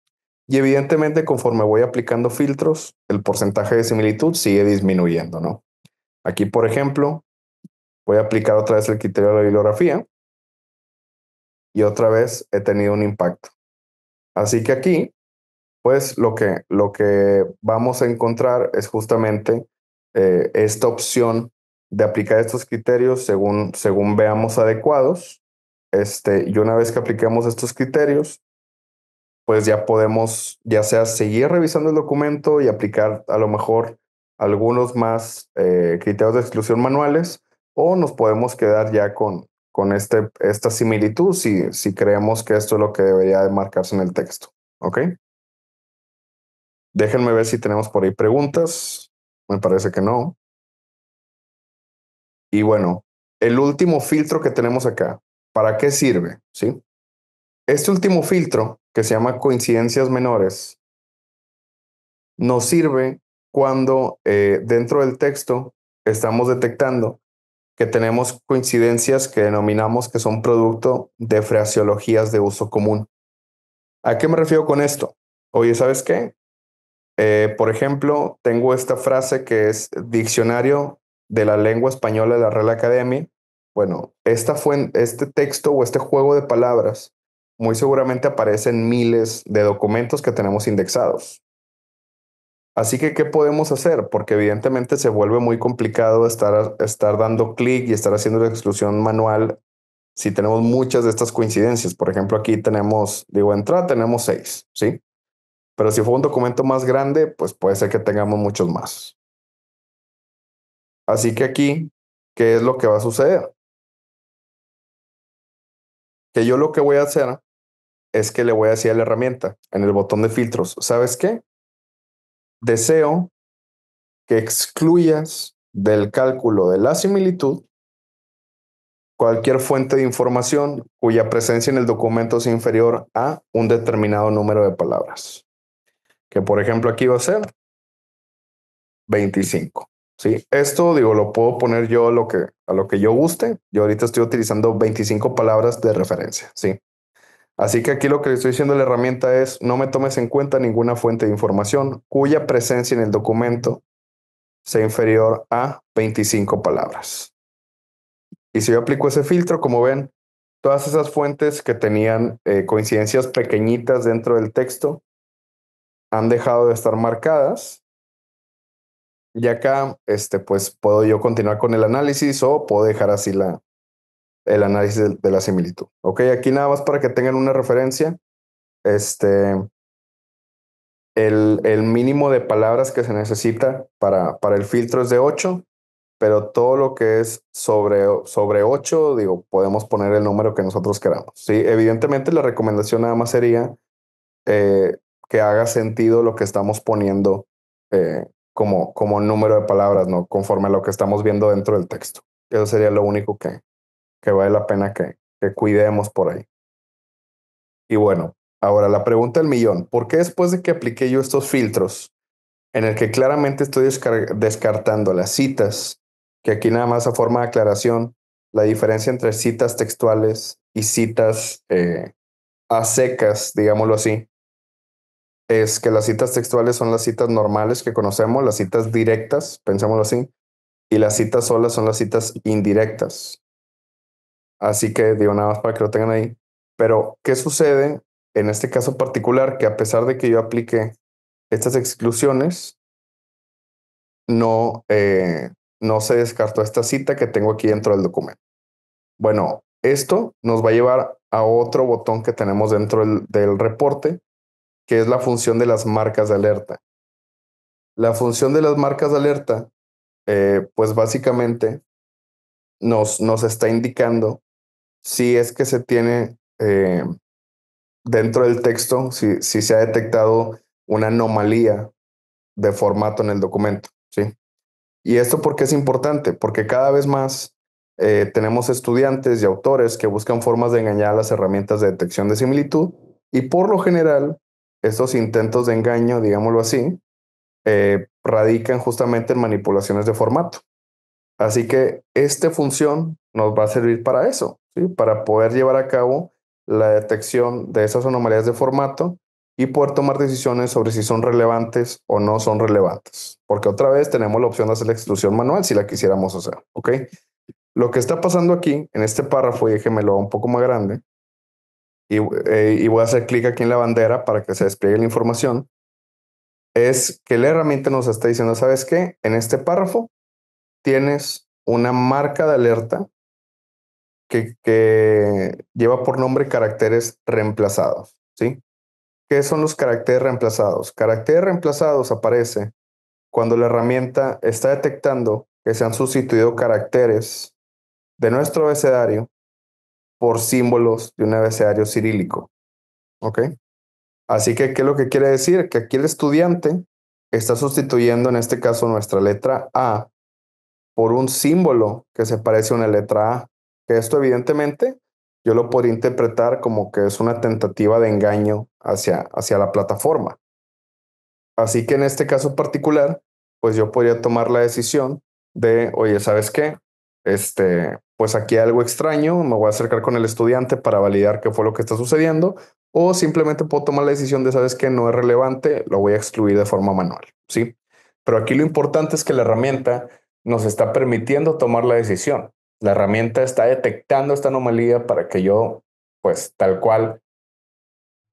Y evidentemente, conforme voy aplicando filtros, el porcentaje de similitud sigue disminuyendo, ¿no? Aquí, por ejemplo, voy a aplicar otra vez el criterio de la bibliografía y otra vez he tenido un impacto. Así que aquí, pues lo que, lo que vamos a encontrar es justamente eh, esta opción de aplicar estos criterios según, según veamos adecuados este, y una vez que aplicamos estos criterios, pues ya podemos, ya sea seguir revisando el documento y aplicar a lo mejor algunos más eh, criterios de exclusión manuales, o nos podemos quedar ya con, con este, esta similitud si, si creemos que esto es lo que debería de marcarse en el texto. ¿Ok? Déjenme ver si tenemos por ahí preguntas. Me parece que no. Y bueno, el último filtro que tenemos acá, ¿Para qué sirve? ¿Sí? Este último filtro, que se llama coincidencias menores, nos sirve cuando eh, dentro del texto estamos detectando que tenemos coincidencias que denominamos que son producto de fraseologías de uso común. ¿A qué me refiero con esto? Oye, ¿sabes qué? Eh, por ejemplo, tengo esta frase que es diccionario de la lengua española de la Real Academia bueno, esta fue, este texto o este juego de palabras muy seguramente aparece en miles de documentos que tenemos indexados. Así que, ¿qué podemos hacer? Porque evidentemente se vuelve muy complicado estar, estar dando clic y estar haciendo la exclusión manual si tenemos muchas de estas coincidencias. Por ejemplo, aquí tenemos, digo, entrada tenemos seis, ¿sí? Pero si fue un documento más grande, pues puede ser que tengamos muchos más. Así que aquí, ¿qué es lo que va a suceder? Que yo lo que voy a hacer es que le voy a decir a la herramienta en el botón de filtros, ¿sabes qué? Deseo que excluyas del cálculo de la similitud cualquier fuente de información cuya presencia en el documento sea inferior a un determinado número de palabras. Que por ejemplo aquí va a ser 25. Sí, esto digo, lo puedo poner yo a lo que, a lo que yo guste. Yo ahorita estoy utilizando 25 palabras de referencia. Sí. Así que aquí lo que le estoy diciendo a la herramienta es no me tomes en cuenta ninguna fuente de información cuya presencia en el documento sea inferior a 25 palabras. Y si yo aplico ese filtro, como ven, todas esas fuentes que tenían eh, coincidencias pequeñitas dentro del texto han dejado de estar marcadas y acá, este, pues puedo yo continuar con el análisis o puedo dejar así la, el análisis de, la similitud. Ok, aquí nada más para que tengan una referencia. Este, el, el, mínimo de palabras que se necesita para, para el filtro es de 8, pero todo lo que es sobre, sobre 8, digo, podemos poner el número que nosotros queramos. Sí, evidentemente la recomendación nada más sería eh, que haga sentido lo que estamos poniendo eh, como, como número de palabras, ¿no? Conforme a lo que estamos viendo dentro del texto. Eso sería lo único que, que vale la pena que, que cuidemos por ahí. Y bueno, ahora la pregunta del millón. ¿Por qué después de que apliqué yo estos filtros, en el que claramente estoy descartando las citas, que aquí nada más a forma de aclaración, la diferencia entre citas textuales y citas eh, a secas, digámoslo así, es que las citas textuales son las citas normales que conocemos, las citas directas, pensémoslo así, y las citas solas son las citas indirectas. Así que digo nada más para que lo tengan ahí. Pero, ¿qué sucede en este caso particular? Que a pesar de que yo aplique estas exclusiones, no, eh, no se descartó esta cita que tengo aquí dentro del documento. Bueno, esto nos va a llevar a otro botón que tenemos dentro del, reporte, que es la función de las marcas de alerta. La función de las marcas de alerta, eh, pues básicamente nos, nos está indicando si es que se tiene eh, dentro del texto, si, si se ha detectado una anomalía de formato en el documento. ¿sí? Y esto porque es importante, porque cada vez más eh, tenemos estudiantes y autores que buscan formas de engañar las herramientas de detección de similitud y por lo general estos intentos de engaño, digámoslo así, eh, radican justamente en manipulaciones de formato. Así que esta función nos va a servir para eso, para poder llevar a cabo la detección de esas anomalías de formato y poder tomar decisiones sobre si son relevantes o no son relevantes. Porque otra vez tenemos la opción de hacer la exclusión manual si la quisiéramos hacer. ¿Ok? Lo que está pasando aquí en este párrafo, y déjenmelo un poco más grande, y, eh, y voy a hacer clic aquí en la bandera para que se despliegue la información, es que la herramienta nos está diciendo, ¿sabes qué? En este párrafo tienes una marca de alerta que, que lleva por nombre caracteres reemplazados, ¿sí? ¿Qué son los caracteres reemplazados? Caracteres reemplazados aparece cuando la herramienta está detectando que se han sustituido caracteres de nuestro abecedario por símbolos de un abecedario cirílico. ¿Ok? Así que, ¿qué es lo que quiere decir? Que aquí el estudiante está sustituyendo en este caso nuestra letra A por un símbolo que se parece a una letra A. Que esto evidentemente yo lo podría interpretar como que es una tentativa de engaño hacia, hacia la plataforma. Así que en este caso particular, pues yo podría tomar la decisión de, oye, ¿sabes qué? Este, pues aquí hay algo extraño, me voy a acercar con el estudiante para validar qué fue lo que está sucediendo, o simplemente puedo tomar la decisión de, ¿sabes qué? No es relevante, lo voy a excluir de forma manual, ¿sí? Pero aquí lo importante es que la herramienta nos está permitiendo tomar la decisión. La herramienta está detectando esta anomalía para que yo, pues tal cual,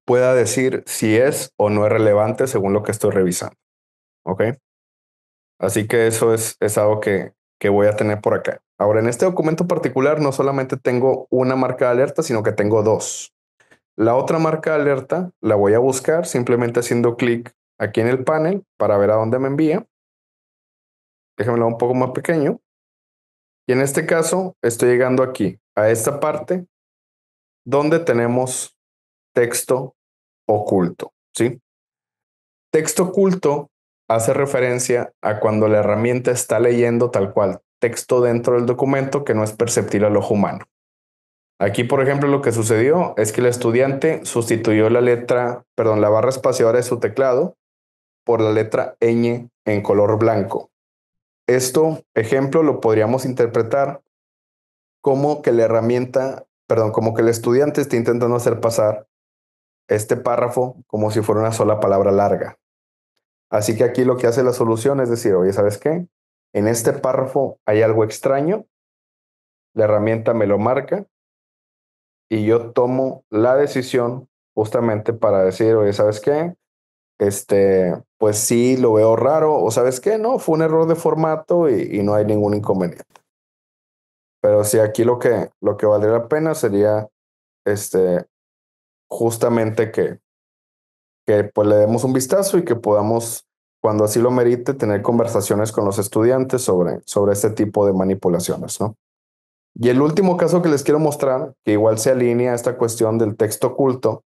pueda decir si es o no es relevante según lo que estoy revisando. ¿Ok? Así que eso es, es algo que, que voy a tener por acá. Ahora, en este documento particular no solamente tengo una marca de alerta, sino que tengo dos. La otra marca de alerta la voy a buscar simplemente haciendo clic aquí en el panel para ver a dónde me envía. Déjamelo un poco más pequeño. Y en este caso, estoy llegando aquí, a esta parte, donde tenemos texto oculto, ¿sí? Texto oculto hace referencia a cuando la herramienta está leyendo tal cual texto dentro del documento que no es perceptible al ojo humano. Aquí, por ejemplo, lo que sucedió es que el estudiante sustituyó la letra, perdón, la barra espaciadora de su teclado por la letra ñ en color blanco. Esto, ejemplo, lo podríamos interpretar como que la herramienta, perdón, como que el estudiante está intentando hacer pasar este párrafo como si fuera una sola palabra larga. Así que aquí lo que hace la solución es decir, oye, ¿sabes qué? En este párrafo hay algo extraño, la herramienta me lo marca y yo tomo la decisión justamente para decir, oye, ¿sabes qué? este, pues sí lo veo raro, o sabes qué, no, fue un error de formato y, no hay ningún inconveniente. Pero sí, aquí lo que, lo que valdría la pena sería, este, justamente que, que pues le demos un vistazo y que podamos, cuando así lo merite, tener conversaciones con los estudiantes sobre, sobre este tipo de manipulaciones, ¿no? Y el último caso que les quiero mostrar, que igual se alinea a esta cuestión del texto oculto,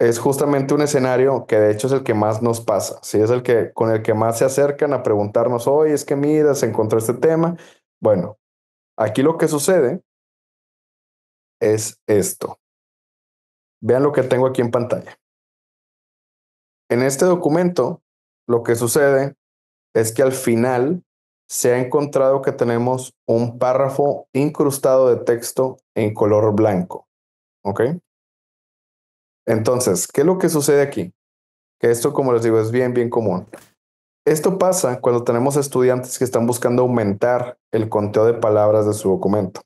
es justamente un escenario que de hecho es el que más nos pasa, ¿sí? es el que con el que más se acercan a preguntarnos, hoy es que mira, se encontró este tema. Bueno, aquí lo que sucede es esto. Vean lo que tengo aquí en pantalla. En este documento, lo que sucede es que al final se ha encontrado que tenemos un párrafo incrustado de texto en color blanco. ¿Ok? Entonces, ¿qué es lo que sucede aquí? Que esto, como les digo, es bien, bien común. Esto pasa cuando tenemos estudiantes que están buscando aumentar el conteo de palabras de su documento.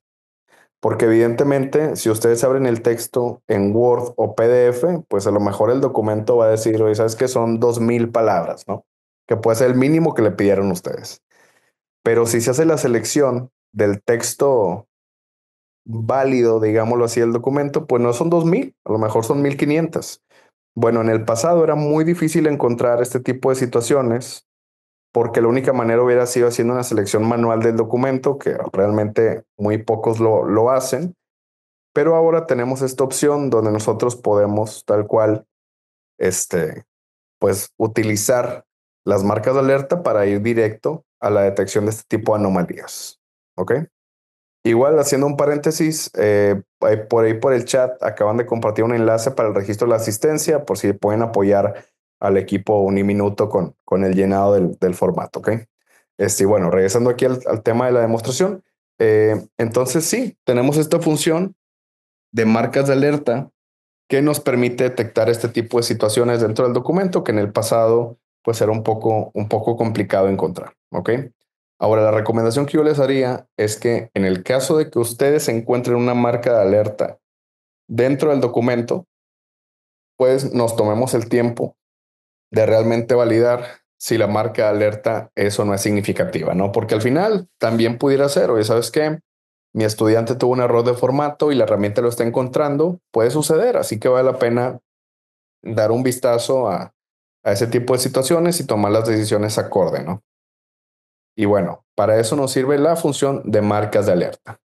Porque evidentemente, si ustedes abren el texto en Word o PDF, pues a lo mejor el documento va a decir, oye, sabes que son dos mil palabras, ¿no? Que puede ser el mínimo que le pidieron ustedes. Pero si se hace la selección del texto válido, digámoslo así, el documento, pues no son dos mil, a lo mejor son mil quinientas. Bueno, en el pasado era muy difícil encontrar este tipo de situaciones porque la única manera hubiera sido haciendo una selección manual del documento, que realmente muy pocos lo, lo hacen. Pero ahora tenemos esta opción donde nosotros podemos tal cual, este, pues utilizar las marcas de alerta para ir directo a la detección de este tipo de anomalías. ¿Ok? Igual, haciendo un paréntesis, eh, por ahí por el chat acaban de compartir un enlace para el registro de la asistencia, por si pueden apoyar al equipo un minuto con, con el llenado del, formato, ¿ok? Este, bueno, regresando aquí al, tema de la demostración, eh, entonces sí, tenemos esta función de marcas de alerta que nos permite detectar este tipo de situaciones dentro del documento que en el pasado pues era un poco, un poco complicado encontrar, ¿ok? Ahora, la recomendación que yo les haría es que en el caso de que ustedes encuentren una marca de alerta dentro del documento, pues nos tomemos el tiempo de realmente validar si la marca de alerta es o no es significativa, ¿no? Porque al final también pudiera ser, oye, ¿sabes qué? Mi estudiante tuvo un error de formato y la herramienta lo está encontrando, puede suceder, así que vale la pena dar un vistazo a, a ese tipo de situaciones y tomar las decisiones acorde, ¿no? Y bueno, para eso nos sirve la función de marcas de alerta.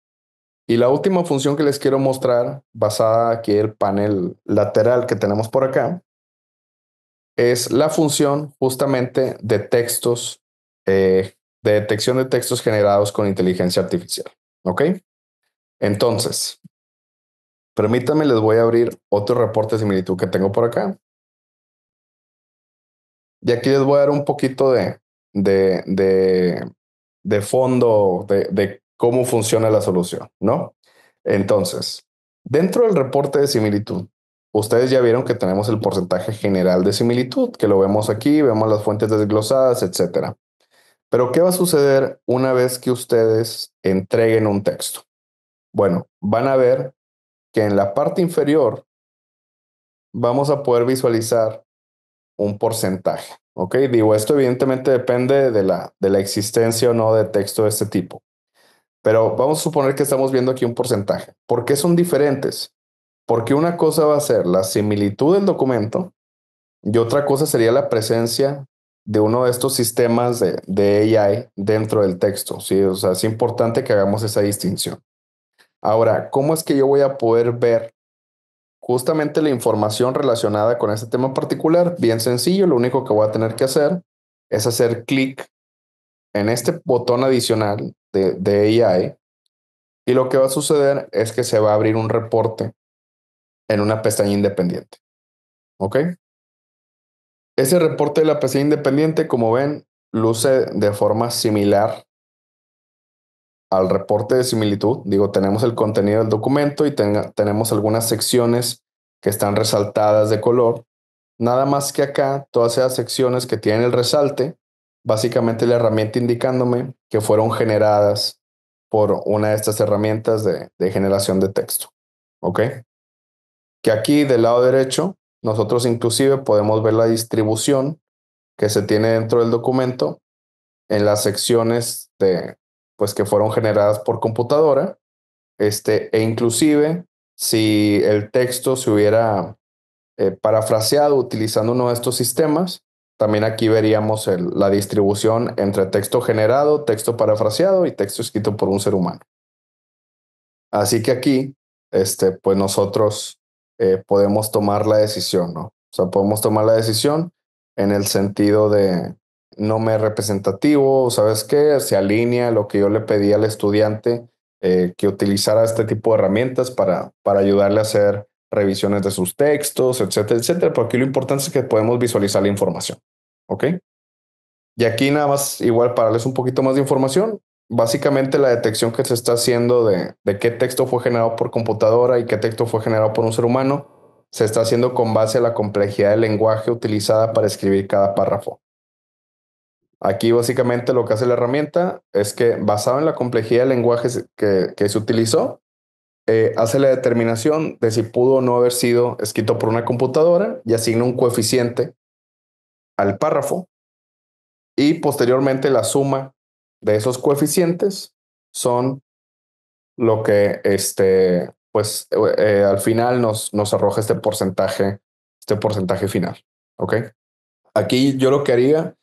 Y la última función que les quiero mostrar, basada aquí en el panel lateral que tenemos por acá, es la función justamente de textos, eh, de detección de textos generados con inteligencia artificial. ¿Ok? Entonces, permítanme, les voy a abrir otro reporte de similitud que tengo por acá. Y aquí les voy a dar un poquito de, de, de, de fondo de, de cómo funciona la solución, ¿no? Entonces, dentro del reporte de similitud, ustedes ya vieron que tenemos el porcentaje general de similitud, que lo vemos aquí, vemos las fuentes desglosadas, etcétera. Pero, ¿qué va a suceder una vez que ustedes entreguen un texto? Bueno, van a ver que en la parte inferior vamos a poder visualizar un porcentaje. ¿Ok? Digo, esto evidentemente depende de la, de la existencia o no de texto de este tipo. Pero vamos a suponer que estamos viendo aquí un porcentaje. ¿Por qué son diferentes? Porque una cosa va a ser la similitud del documento y otra cosa sería la presencia de uno de estos sistemas de, de AI dentro del texto. ¿sí? O sea, es importante que hagamos esa distinción. Ahora, ¿cómo es que yo voy a poder ver justamente la información relacionada con este tema particular, bien sencillo, lo único que voy a tener que hacer es hacer clic en este botón adicional de, de AI y lo que va a suceder es que se va a abrir un reporte en una pestaña independiente. ¿Ok? Ese reporte de la pestaña independiente, como ven, luce de forma similar al reporte de similitud, digo, tenemos el contenido del documento y tenemos algunas secciones que están resaltadas de color. Nada más que acá, todas esas secciones que tienen el resalte, básicamente la herramienta indicándome que fueron generadas por una de estas herramientas de, de generación de texto. ¿Ok? Que aquí del lado derecho, nosotros inclusive podemos ver la distribución que se tiene dentro del documento en las secciones de, pues que fueron generadas por computadora, este, e inclusive si el texto se hubiera eh, parafraseado utilizando uno de estos sistemas, también aquí veríamos la distribución entre texto generado, texto parafraseado y texto escrito por un ser humano. Así que aquí, este, pues nosotros eh, podemos tomar la decisión, ¿no? O sea, podemos tomar la decisión en el sentido de, no me representativo, ¿sabes qué? Se alinea lo que yo le pedí al estudiante eh, que utilizara este tipo de herramientas para, para ayudarle a hacer revisiones de sus textos, etcétera, etcétera. Pero aquí lo importante es que podemos visualizar la información, ¿ok? Y aquí nada más, igual para darles un poquito más de información, básicamente la detección que se está haciendo de, de qué texto fue generado por computadora y qué texto fue generado por un ser humano, se está haciendo con base a la complejidad del lenguaje utilizada para escribir cada párrafo. Aquí básicamente lo que hace la herramienta es que basado en la complejidad del lenguaje que, que se utilizó, eh, hace la determinación de si pudo o no haber sido escrito por una computadora y asigna un coeficiente al párrafo y posteriormente la suma de esos coeficientes son lo que este, pues eh, al final nos, nos arroja este porcentaje, este porcentaje final. ¿Ok? Aquí yo lo que haría,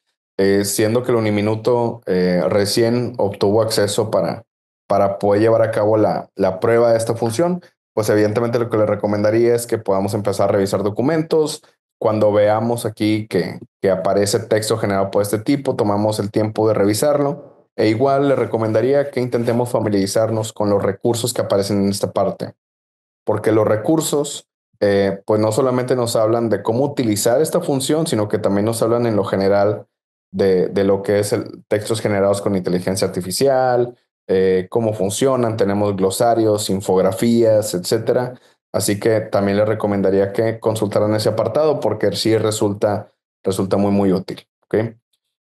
siendo que el Uniminuto eh, recién obtuvo acceso para, para poder llevar a cabo la, la prueba de esta función, pues evidentemente lo que le recomendaría es que podamos empezar a revisar documentos. Cuando veamos aquí que, que aparece texto generado por este tipo, tomamos el tiempo de revisarlo. E igual le recomendaría que intentemos familiarizarnos con los recursos que aparecen en esta parte, porque los recursos, eh, pues no solamente nos hablan de cómo utilizar esta función, sino que también nos hablan en lo general de, de lo que es el textos generados con inteligencia artificial, eh, cómo funcionan, tenemos glosarios, infografías, etcétera. Así que también les recomendaría que consultaran ese apartado porque sí resulta, resulta muy, muy útil. ¿okay?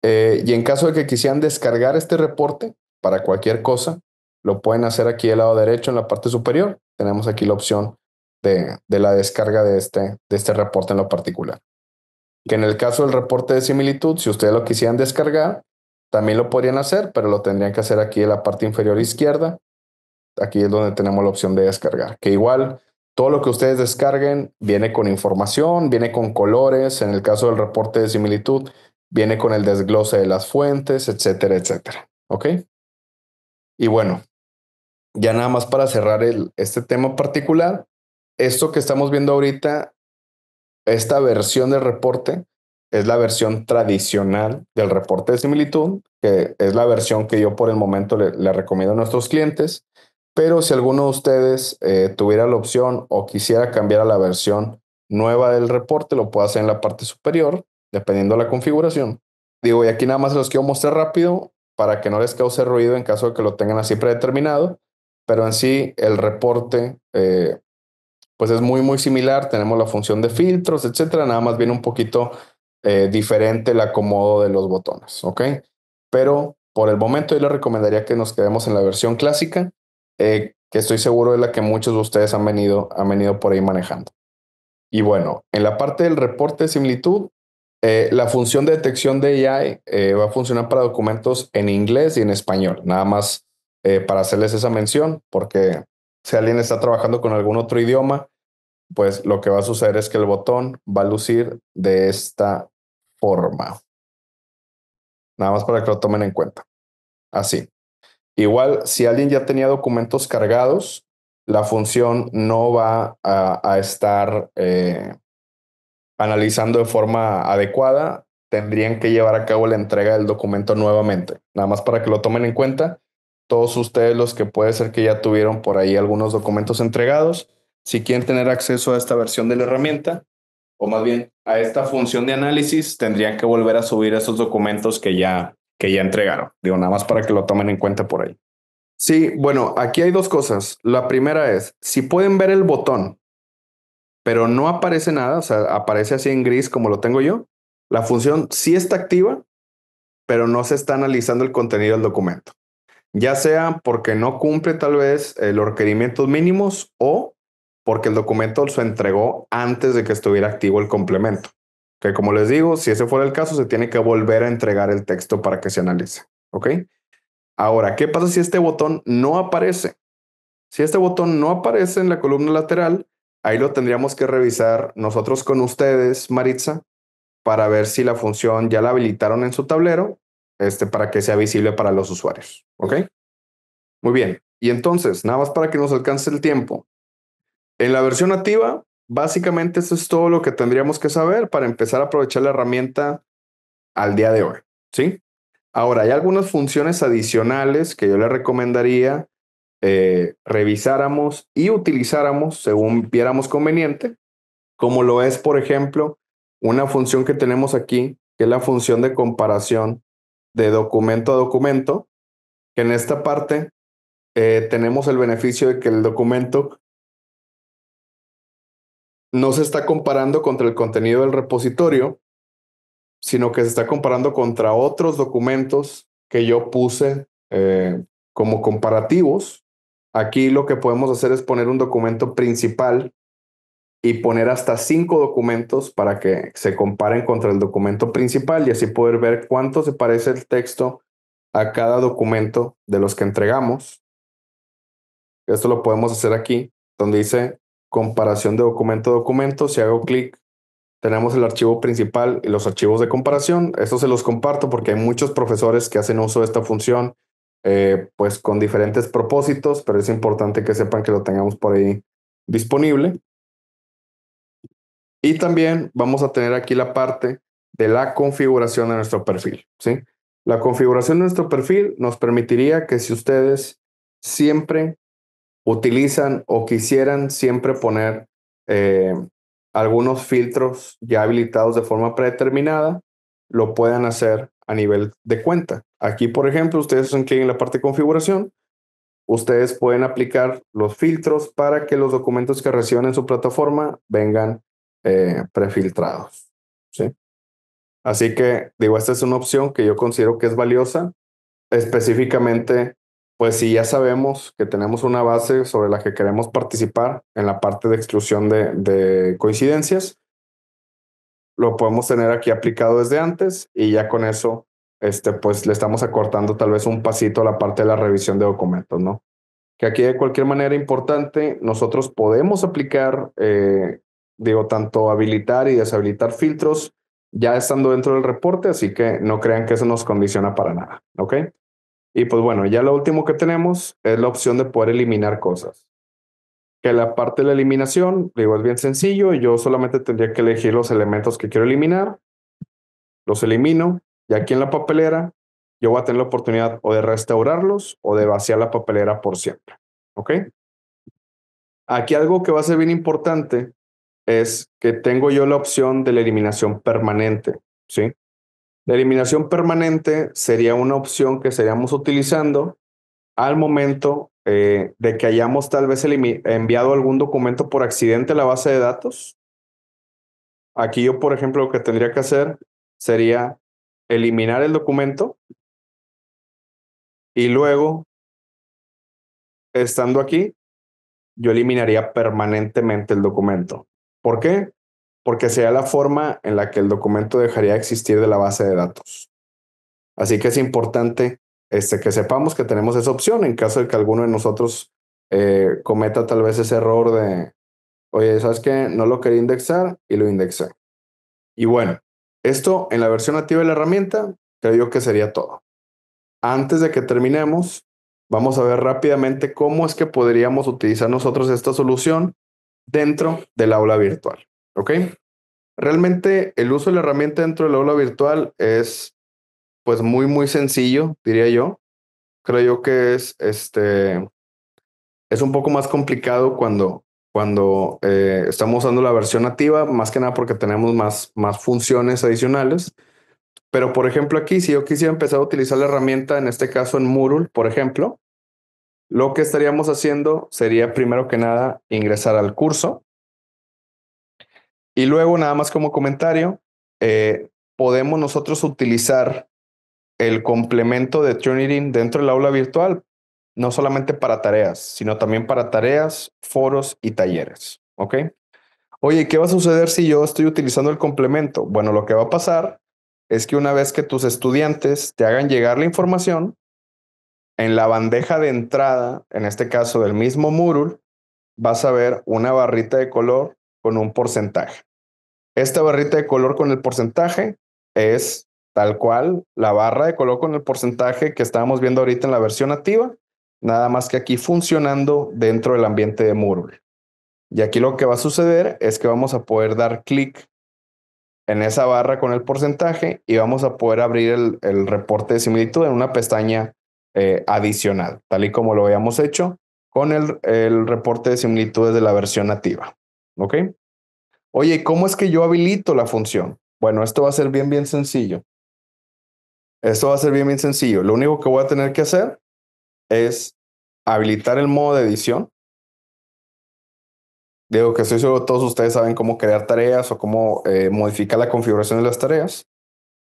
Eh, y en caso de que quisieran descargar este reporte para cualquier cosa, lo pueden hacer aquí del lado derecho en la parte superior. Tenemos aquí la opción de, de la descarga de este, de este reporte en lo particular. Que en el caso del reporte de similitud, si ustedes lo quisieran descargar, también lo podrían hacer, pero lo tendrían que hacer aquí en la parte inferior izquierda. Aquí es donde tenemos la opción de descargar, que igual todo lo que ustedes descarguen viene con información, viene con colores. En el caso del reporte de similitud, viene con el desglose de las fuentes, etcétera, etcétera. ¿Ok? Y bueno, ya nada más para cerrar el, este tema particular, esto que estamos viendo ahorita, esta versión del reporte, es la versión tradicional del reporte de similitud, que es la versión que yo por el momento le, recomiendo a nuestros clientes. Pero si alguno de ustedes eh, tuviera la opción o quisiera cambiar a la versión nueva del reporte, lo puede hacer en la parte superior, dependiendo de la configuración. Digo, y aquí nada más los quiero mostrar rápido para que no les cause ruido en caso de que lo tengan así predeterminado. Pero en sí, el reporte, eh, pues es muy, muy similar. Tenemos la función de filtros, etcétera. Nada más viene un poquito eh, diferente el acomodo de los botones, ¿ok? Pero por el momento yo les recomendaría que nos quedemos en la versión clásica, eh, que estoy seguro de la que muchos de ustedes han venido, han venido por ahí manejando. Y bueno, en la parte del reporte de similitud, eh, la función de detección de AI va a funcionar para documentos en inglés y en español, nada más para hacerles esa mención, porque si alguien está trabajando con algún otro idioma, pues lo que va a suceder es que el botón va a lucir de esta forma. Nada más para que lo tomen en cuenta. Así. Igual, si alguien ya tenía documentos cargados, la función no va a, estar eh, analizando de forma adecuada. Tendrían que llevar a cabo la entrega del documento nuevamente. Nada más para que lo tomen en cuenta. Todos ustedes los que puede ser que ya tuvieron por ahí algunos documentos entregados, si quieren tener acceso a esta versión de la herramienta, o más bien a esta función de análisis, tendrían que volver a subir esos documentos que ya, que ya entregaron. Digo, nada más para que lo tomen en cuenta por ahí. Sí, bueno, aquí hay dos cosas. La primera es, si pueden ver el botón, pero no aparece nada, o sea, aparece así en gris como lo tengo yo, la función sí está activa, pero no se está analizando el contenido del documento. Ya sea porque no cumple tal vez los requerimientos mínimos o porque el documento se entregó antes de que estuviera activo el complemento. Que como les digo, si ese fuera el caso, se tiene que volver a entregar el texto para que se analice. ¿Ok? Ahora, ¿qué pasa si este botón no aparece? Si este botón no aparece en la columna lateral, ahí lo tendríamos que revisar nosotros con ustedes, Maritza, para ver si la función ya la habilitaron en su tablero, este, para que sea visible para los usuarios. ¿Ok? Muy bien. Y entonces, nada más para que nos alcance el tiempo, en la versión nativa, básicamente eso es todo lo que tendríamos que saber para empezar a aprovechar la herramienta al día de hoy. ¿sí? Ahora, hay algunas funciones adicionales que yo le recomendaría eh, revisáramos y utilizáramos según viéramos conveniente, como lo es, por ejemplo, una función que tenemos aquí, que es la función de comparación de documento a documento, que en esta parte eh, tenemos el beneficio de que el documento no se está comparando contra el contenido del repositorio, sino que se está comparando contra otros documentos que yo puse eh, como comparativos Aquí lo que podemos hacer es poner un documento principal y poner hasta cinco documentos para que se comparen contra el documento principal y así poder ver cuánto se parece el texto a cada documento de los que entregamos. Esto lo podemos hacer aquí, donde dice comparación de documento a documento. Si hago clic, tenemos el archivo principal y los archivos de comparación. Esto se los comparto porque hay muchos profesores que hacen uso de esta función, eh, pues con diferentes propósitos, pero es importante que sepan que lo tengamos por ahí disponible. Y también vamos a tener aquí la parte de la configuración de nuestro perfil. ¿sí? La configuración de nuestro perfil nos permitiría que si ustedes siempre utilizan o quisieran siempre poner eh, algunos filtros ya habilitados de forma predeterminada, lo puedan hacer a nivel de cuenta. Aquí, por ejemplo, ustedes hacen clic en la parte de configuración, ustedes pueden aplicar los filtros para que los documentos que reciban en su plataforma vengan eh, prefiltrados. ¿sí? Así que digo, esta es una opción que yo considero que es valiosa, específicamente, pues si ya sabemos que tenemos una base sobre la que queremos participar en la parte de exclusión de, de coincidencias, lo podemos tener aquí aplicado desde antes y ya con eso, este, pues le estamos acortando tal vez un pasito a la parte de la revisión de documentos, ¿no? Que aquí de cualquier manera importante, nosotros podemos aplicar eh, digo, tanto habilitar y deshabilitar filtros ya estando dentro del reporte, así que no crean que eso nos condiciona para nada, ¿ok? Y pues bueno, ya lo último que tenemos es la opción de poder eliminar cosas. Que la parte de la eliminación, digo, es bien sencillo, yo solamente tendría que elegir los elementos que quiero eliminar, los elimino, y aquí en la papelera yo voy a tener la oportunidad o de restaurarlos o de vaciar la papelera por siempre, ¿ok? Aquí algo que va a ser bien importante es que tengo yo la opción de la eliminación permanente, ¿sí? La eliminación permanente sería una opción que estaríamos utilizando al momento eh, de que hayamos tal vez enviado algún documento por accidente a la base de datos. Aquí yo, por ejemplo, lo que tendría que hacer sería eliminar el documento y luego, estando aquí, yo eliminaría permanentemente el documento. ¿Por qué? Porque sería la forma en la que el documento dejaría de existir de la base de datos. Así que es importante este, que sepamos que tenemos esa opción en caso de que alguno de nosotros eh, cometa tal vez ese error de, oye, ¿sabes qué? No lo quería indexar y lo indexé. Y bueno, esto en la versión nativa de la herramienta, creo yo que sería todo. Antes de que terminemos, vamos a ver rápidamente cómo es que podríamos utilizar nosotros esta solución dentro del aula virtual. ¿Ok? Realmente el uso de la herramienta dentro del aula virtual es pues muy, muy sencillo, diría yo. Creo yo que es, este, es un poco más complicado cuando, cuando eh, estamos usando la versión nativa, más que nada porque tenemos más, más funciones adicionales. Pero, por ejemplo, aquí, si yo quisiera empezar a utilizar la herramienta, en este caso en Moodle, por ejemplo, lo que estaríamos haciendo sería primero que nada ingresar al curso y luego nada más como comentario, eh, podemos nosotros utilizar el complemento de Turnitin dentro del aula virtual, no solamente para tareas, sino también para tareas, foros y talleres. ¿Ok? Oye, ¿qué va a suceder si yo estoy utilizando el complemento? Bueno, lo que va a pasar es que una vez que tus estudiantes te hagan llegar la información, en la bandeja de entrada, en este caso del mismo Moodle, vas a ver una barrita de color con un porcentaje. Esta barrita de color con el porcentaje es tal cual la barra de color con el porcentaje que estábamos viendo ahorita en la versión nativa, nada más que aquí funcionando dentro del ambiente de Moodle. Y aquí lo que va a suceder es que vamos a poder dar clic en esa barra con el porcentaje y vamos a poder abrir el, el reporte de similitud en una pestaña eh, adicional, tal y como lo habíamos hecho con el, el reporte de similitudes de la versión nativa. ¿Ok? Oye, ¿cómo es que yo habilito la función? Bueno, esto va a ser bien, bien sencillo. Esto va a ser bien, bien sencillo. Lo único que voy a tener que hacer es habilitar el modo de edición. Digo que estoy seguro todos ustedes saben cómo crear tareas o cómo eh, modificar la configuración de las tareas.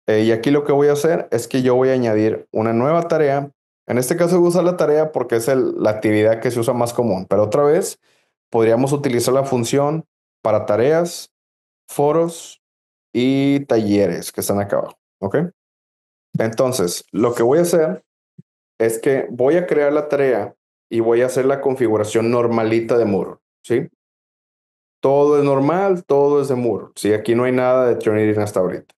Eh, y aquí lo que voy a hacer es que yo voy a añadir una nueva tarea En este caso voy a usar la tarea porque es la actividad que se usa más común, pero otra vez podríamos utilizar la función para tareas, foros y talleres que están acá abajo. ¿Ok? Entonces, lo que voy a hacer es que voy a crear la tarea y voy a hacer la configuración normalita de Moodle. ¿Sí? Todo es normal, todo es de Moodle. ¿sí? Aquí no hay nada de Trinity hasta ahorita.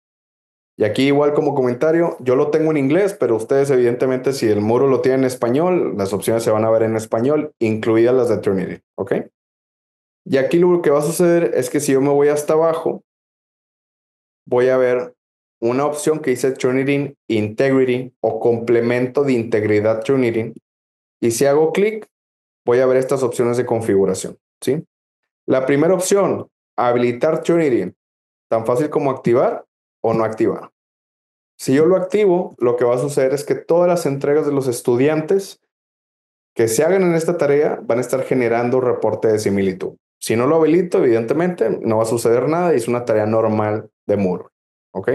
Y aquí igual como comentario, yo lo tengo en inglés, pero ustedes evidentemente si el muro lo tienen en español, las opciones se van a ver en español, incluidas las de Trinity, ¿ok? Y aquí lo que va a suceder es que si yo me voy hasta abajo, voy a ver una opción que dice Trinity Integrity o complemento de integridad Trinity. Y si hago clic, voy a ver estas opciones de configuración, ¿sí? La primera opción, habilitar Trinity, tan fácil como activar o no activar. Si yo lo activo, lo que va a suceder es que todas las entregas de los estudiantes que se hagan en esta tarea van a estar generando reporte de similitud. Si no lo habilito, evidentemente no va a suceder nada y es una tarea normal de Moodle. ¿Ok?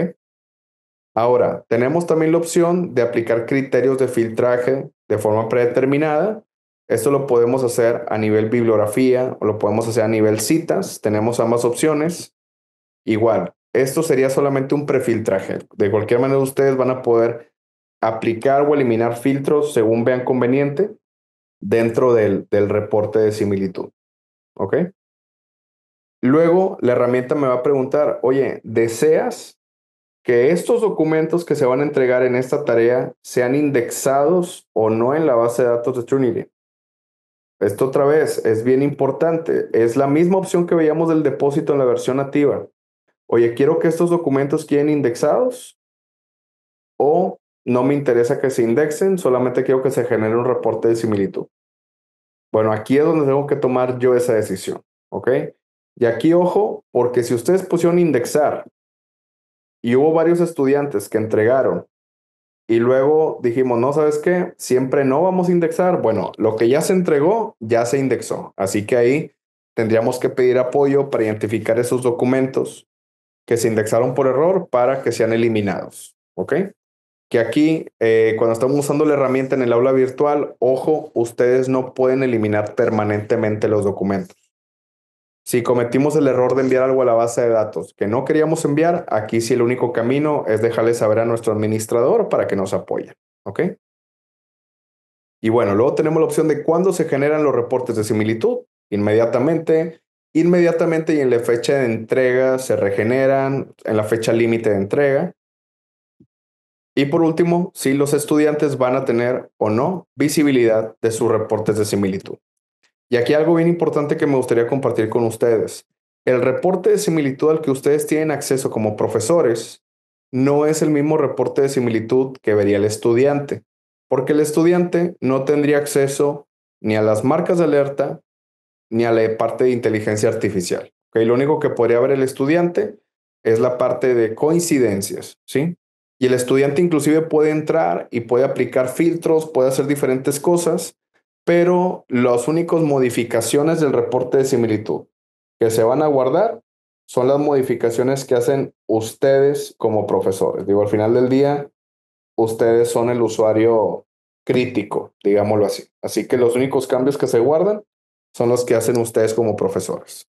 Ahora, tenemos también la opción de aplicar criterios de filtraje de forma predeterminada. Esto lo podemos hacer a nivel bibliografía o lo podemos hacer a nivel citas. Tenemos ambas opciones. Igual, esto sería solamente un prefiltraje. De cualquier manera, ustedes van a poder aplicar o eliminar filtros según vean conveniente dentro del, del reporte de similitud. ¿Ok? Luego, la herramienta me va a preguntar, oye, ¿deseas que estos documentos que se van a entregar en esta tarea sean indexados o no en la base de datos de Trinity? Esto otra vez es bien importante. Es la misma opción que veíamos del depósito en la versión nativa oye, quiero que estos documentos queden indexados o no me interesa que se indexen, solamente quiero que se genere un reporte de similitud. Bueno, aquí es donde tengo que tomar yo esa decisión, ¿ok? Y aquí ojo, porque si ustedes pusieron indexar y hubo varios estudiantes que entregaron y luego dijimos, no, ¿sabes qué? Siempre no vamos a indexar. Bueno, lo que ya se entregó, ya se indexó. Así que ahí tendríamos que pedir apoyo para identificar esos documentos que se indexaron por error para que sean eliminados. ¿Ok? Que aquí, eh, cuando estamos usando la herramienta en el aula virtual, ojo, ustedes no pueden eliminar permanentemente los documentos. Si cometimos el error de enviar algo a la base de datos que no queríamos enviar, aquí sí el único camino es dejarle saber a nuestro administrador para que nos apoye. ¿Ok? Y bueno, luego tenemos la opción de cuándo se generan los reportes de similitud. Inmediatamente inmediatamente y en la fecha de entrega se regeneran, en la fecha límite de entrega. Y por último, si los estudiantes van a tener o no visibilidad de sus reportes de similitud. Y aquí algo bien importante que me gustaría compartir con ustedes. El reporte de similitud al que ustedes tienen acceso como profesores no es el mismo reporte de similitud que vería el estudiante, porque el estudiante no tendría acceso ni a las marcas de alerta, ni a la parte de inteligencia artificial. ¿okay? Lo único que podría ver el estudiante es la parte de coincidencias, ¿sí? Y el estudiante inclusive puede entrar y puede aplicar filtros, puede hacer diferentes cosas, pero las únicas modificaciones del reporte de similitud que se van a guardar son las modificaciones que hacen ustedes como profesores. Digo, al final del día, ustedes son el usuario crítico, digámoslo así. Así que los únicos cambios que se guardan son los que hacen ustedes como profesores.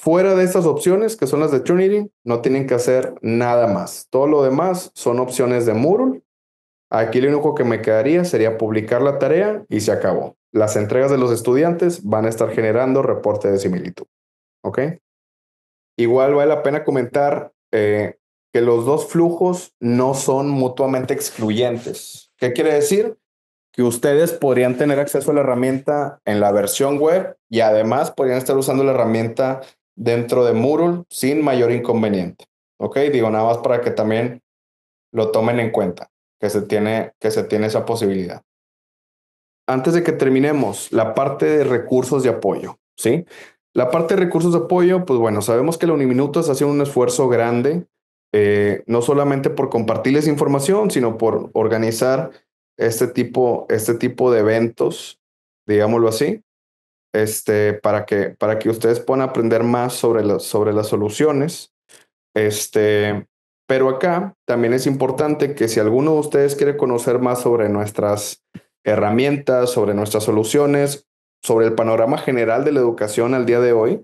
Fuera de estas opciones, que son las de Trinity, no tienen que hacer nada más. Todo lo demás son opciones de Moodle. Aquí lo único que me quedaría sería publicar la tarea y se acabó. Las entregas de los estudiantes van a estar generando reporte de similitud. ¿Ok? Igual vale la pena comentar eh, que los dos flujos no son mutuamente excluyentes. ¿Qué quiere decir? que ustedes podrían tener acceso a la herramienta en la versión web y además podrían estar usando la herramienta dentro de Moodle sin mayor inconveniente. ¿Ok? Digo nada más para que también lo tomen en cuenta, que se tiene, que se tiene esa posibilidad. Antes de que terminemos, la parte de recursos de apoyo, ¿sí? La parte de recursos de apoyo, pues bueno, sabemos que la Uniminutos hace un esfuerzo grande, eh, no solamente por compartirles información, sino por organizar este tipo, este tipo de eventos, digámoslo así, este, para, que, para que ustedes puedan aprender más sobre, sobre las soluciones. Este, Pero acá también es importante que si alguno de ustedes quiere conocer más sobre nuestras herramientas, sobre nuestras soluciones, sobre el panorama general de la educación al día de hoy,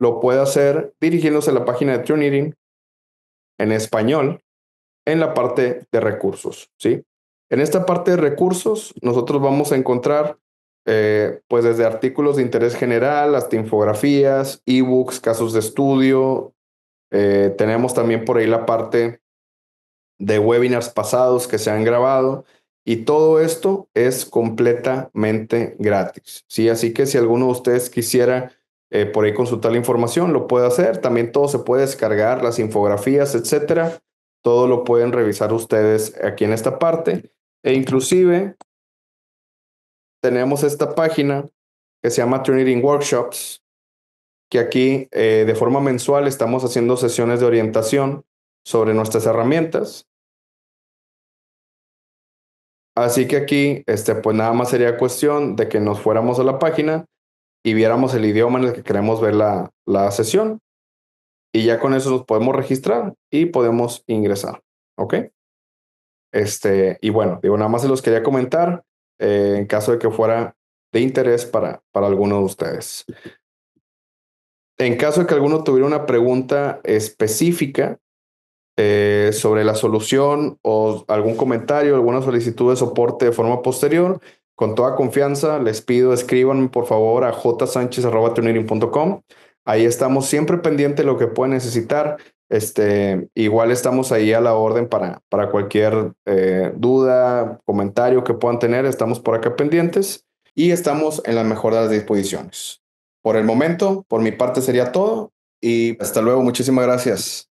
lo puede hacer dirigiéndose a la página de Turnitin en español en la parte de recursos, ¿sí? En esta parte de recursos, nosotros vamos a encontrar, eh, pues desde artículos de interés general hasta infografías, ebooks, casos de estudio. Eh, tenemos también por ahí la parte de webinars pasados que se han grabado y todo esto es completamente gratis. ¿sí? Así que si alguno de ustedes quisiera eh, por ahí consultar la información, lo puede hacer. También todo se puede descargar, las infografías, etcétera. Todo lo pueden revisar ustedes aquí en esta parte. E inclusive tenemos esta página que se llama Turnitin Workshops, que aquí eh, de forma mensual estamos haciendo sesiones de orientación sobre nuestras herramientas. Así que aquí, este, pues nada más sería cuestión de que nos fuéramos a la página y viéramos el idioma en el que queremos ver la, la sesión. Y ya con eso nos podemos registrar y podemos ingresar. ¿Ok? Este, y bueno, digo, nada más se los quería comentar eh, en caso de que fuera de interés para, para alguno de ustedes. En caso de que alguno tuviera una pregunta específica eh, sobre la solución o algún comentario, alguna solicitud de soporte de forma posterior, con toda confianza les pido escriban por favor a jsanchez.com. Ahí estamos siempre pendientes de lo que puedan necesitar. Este, igual estamos ahí a la orden para, para cualquier eh, duda, comentario que puedan tener. Estamos por acá pendientes y estamos en la mejor de las disposiciones. Por el momento, por mi parte sería todo y hasta luego. Muchísimas gracias.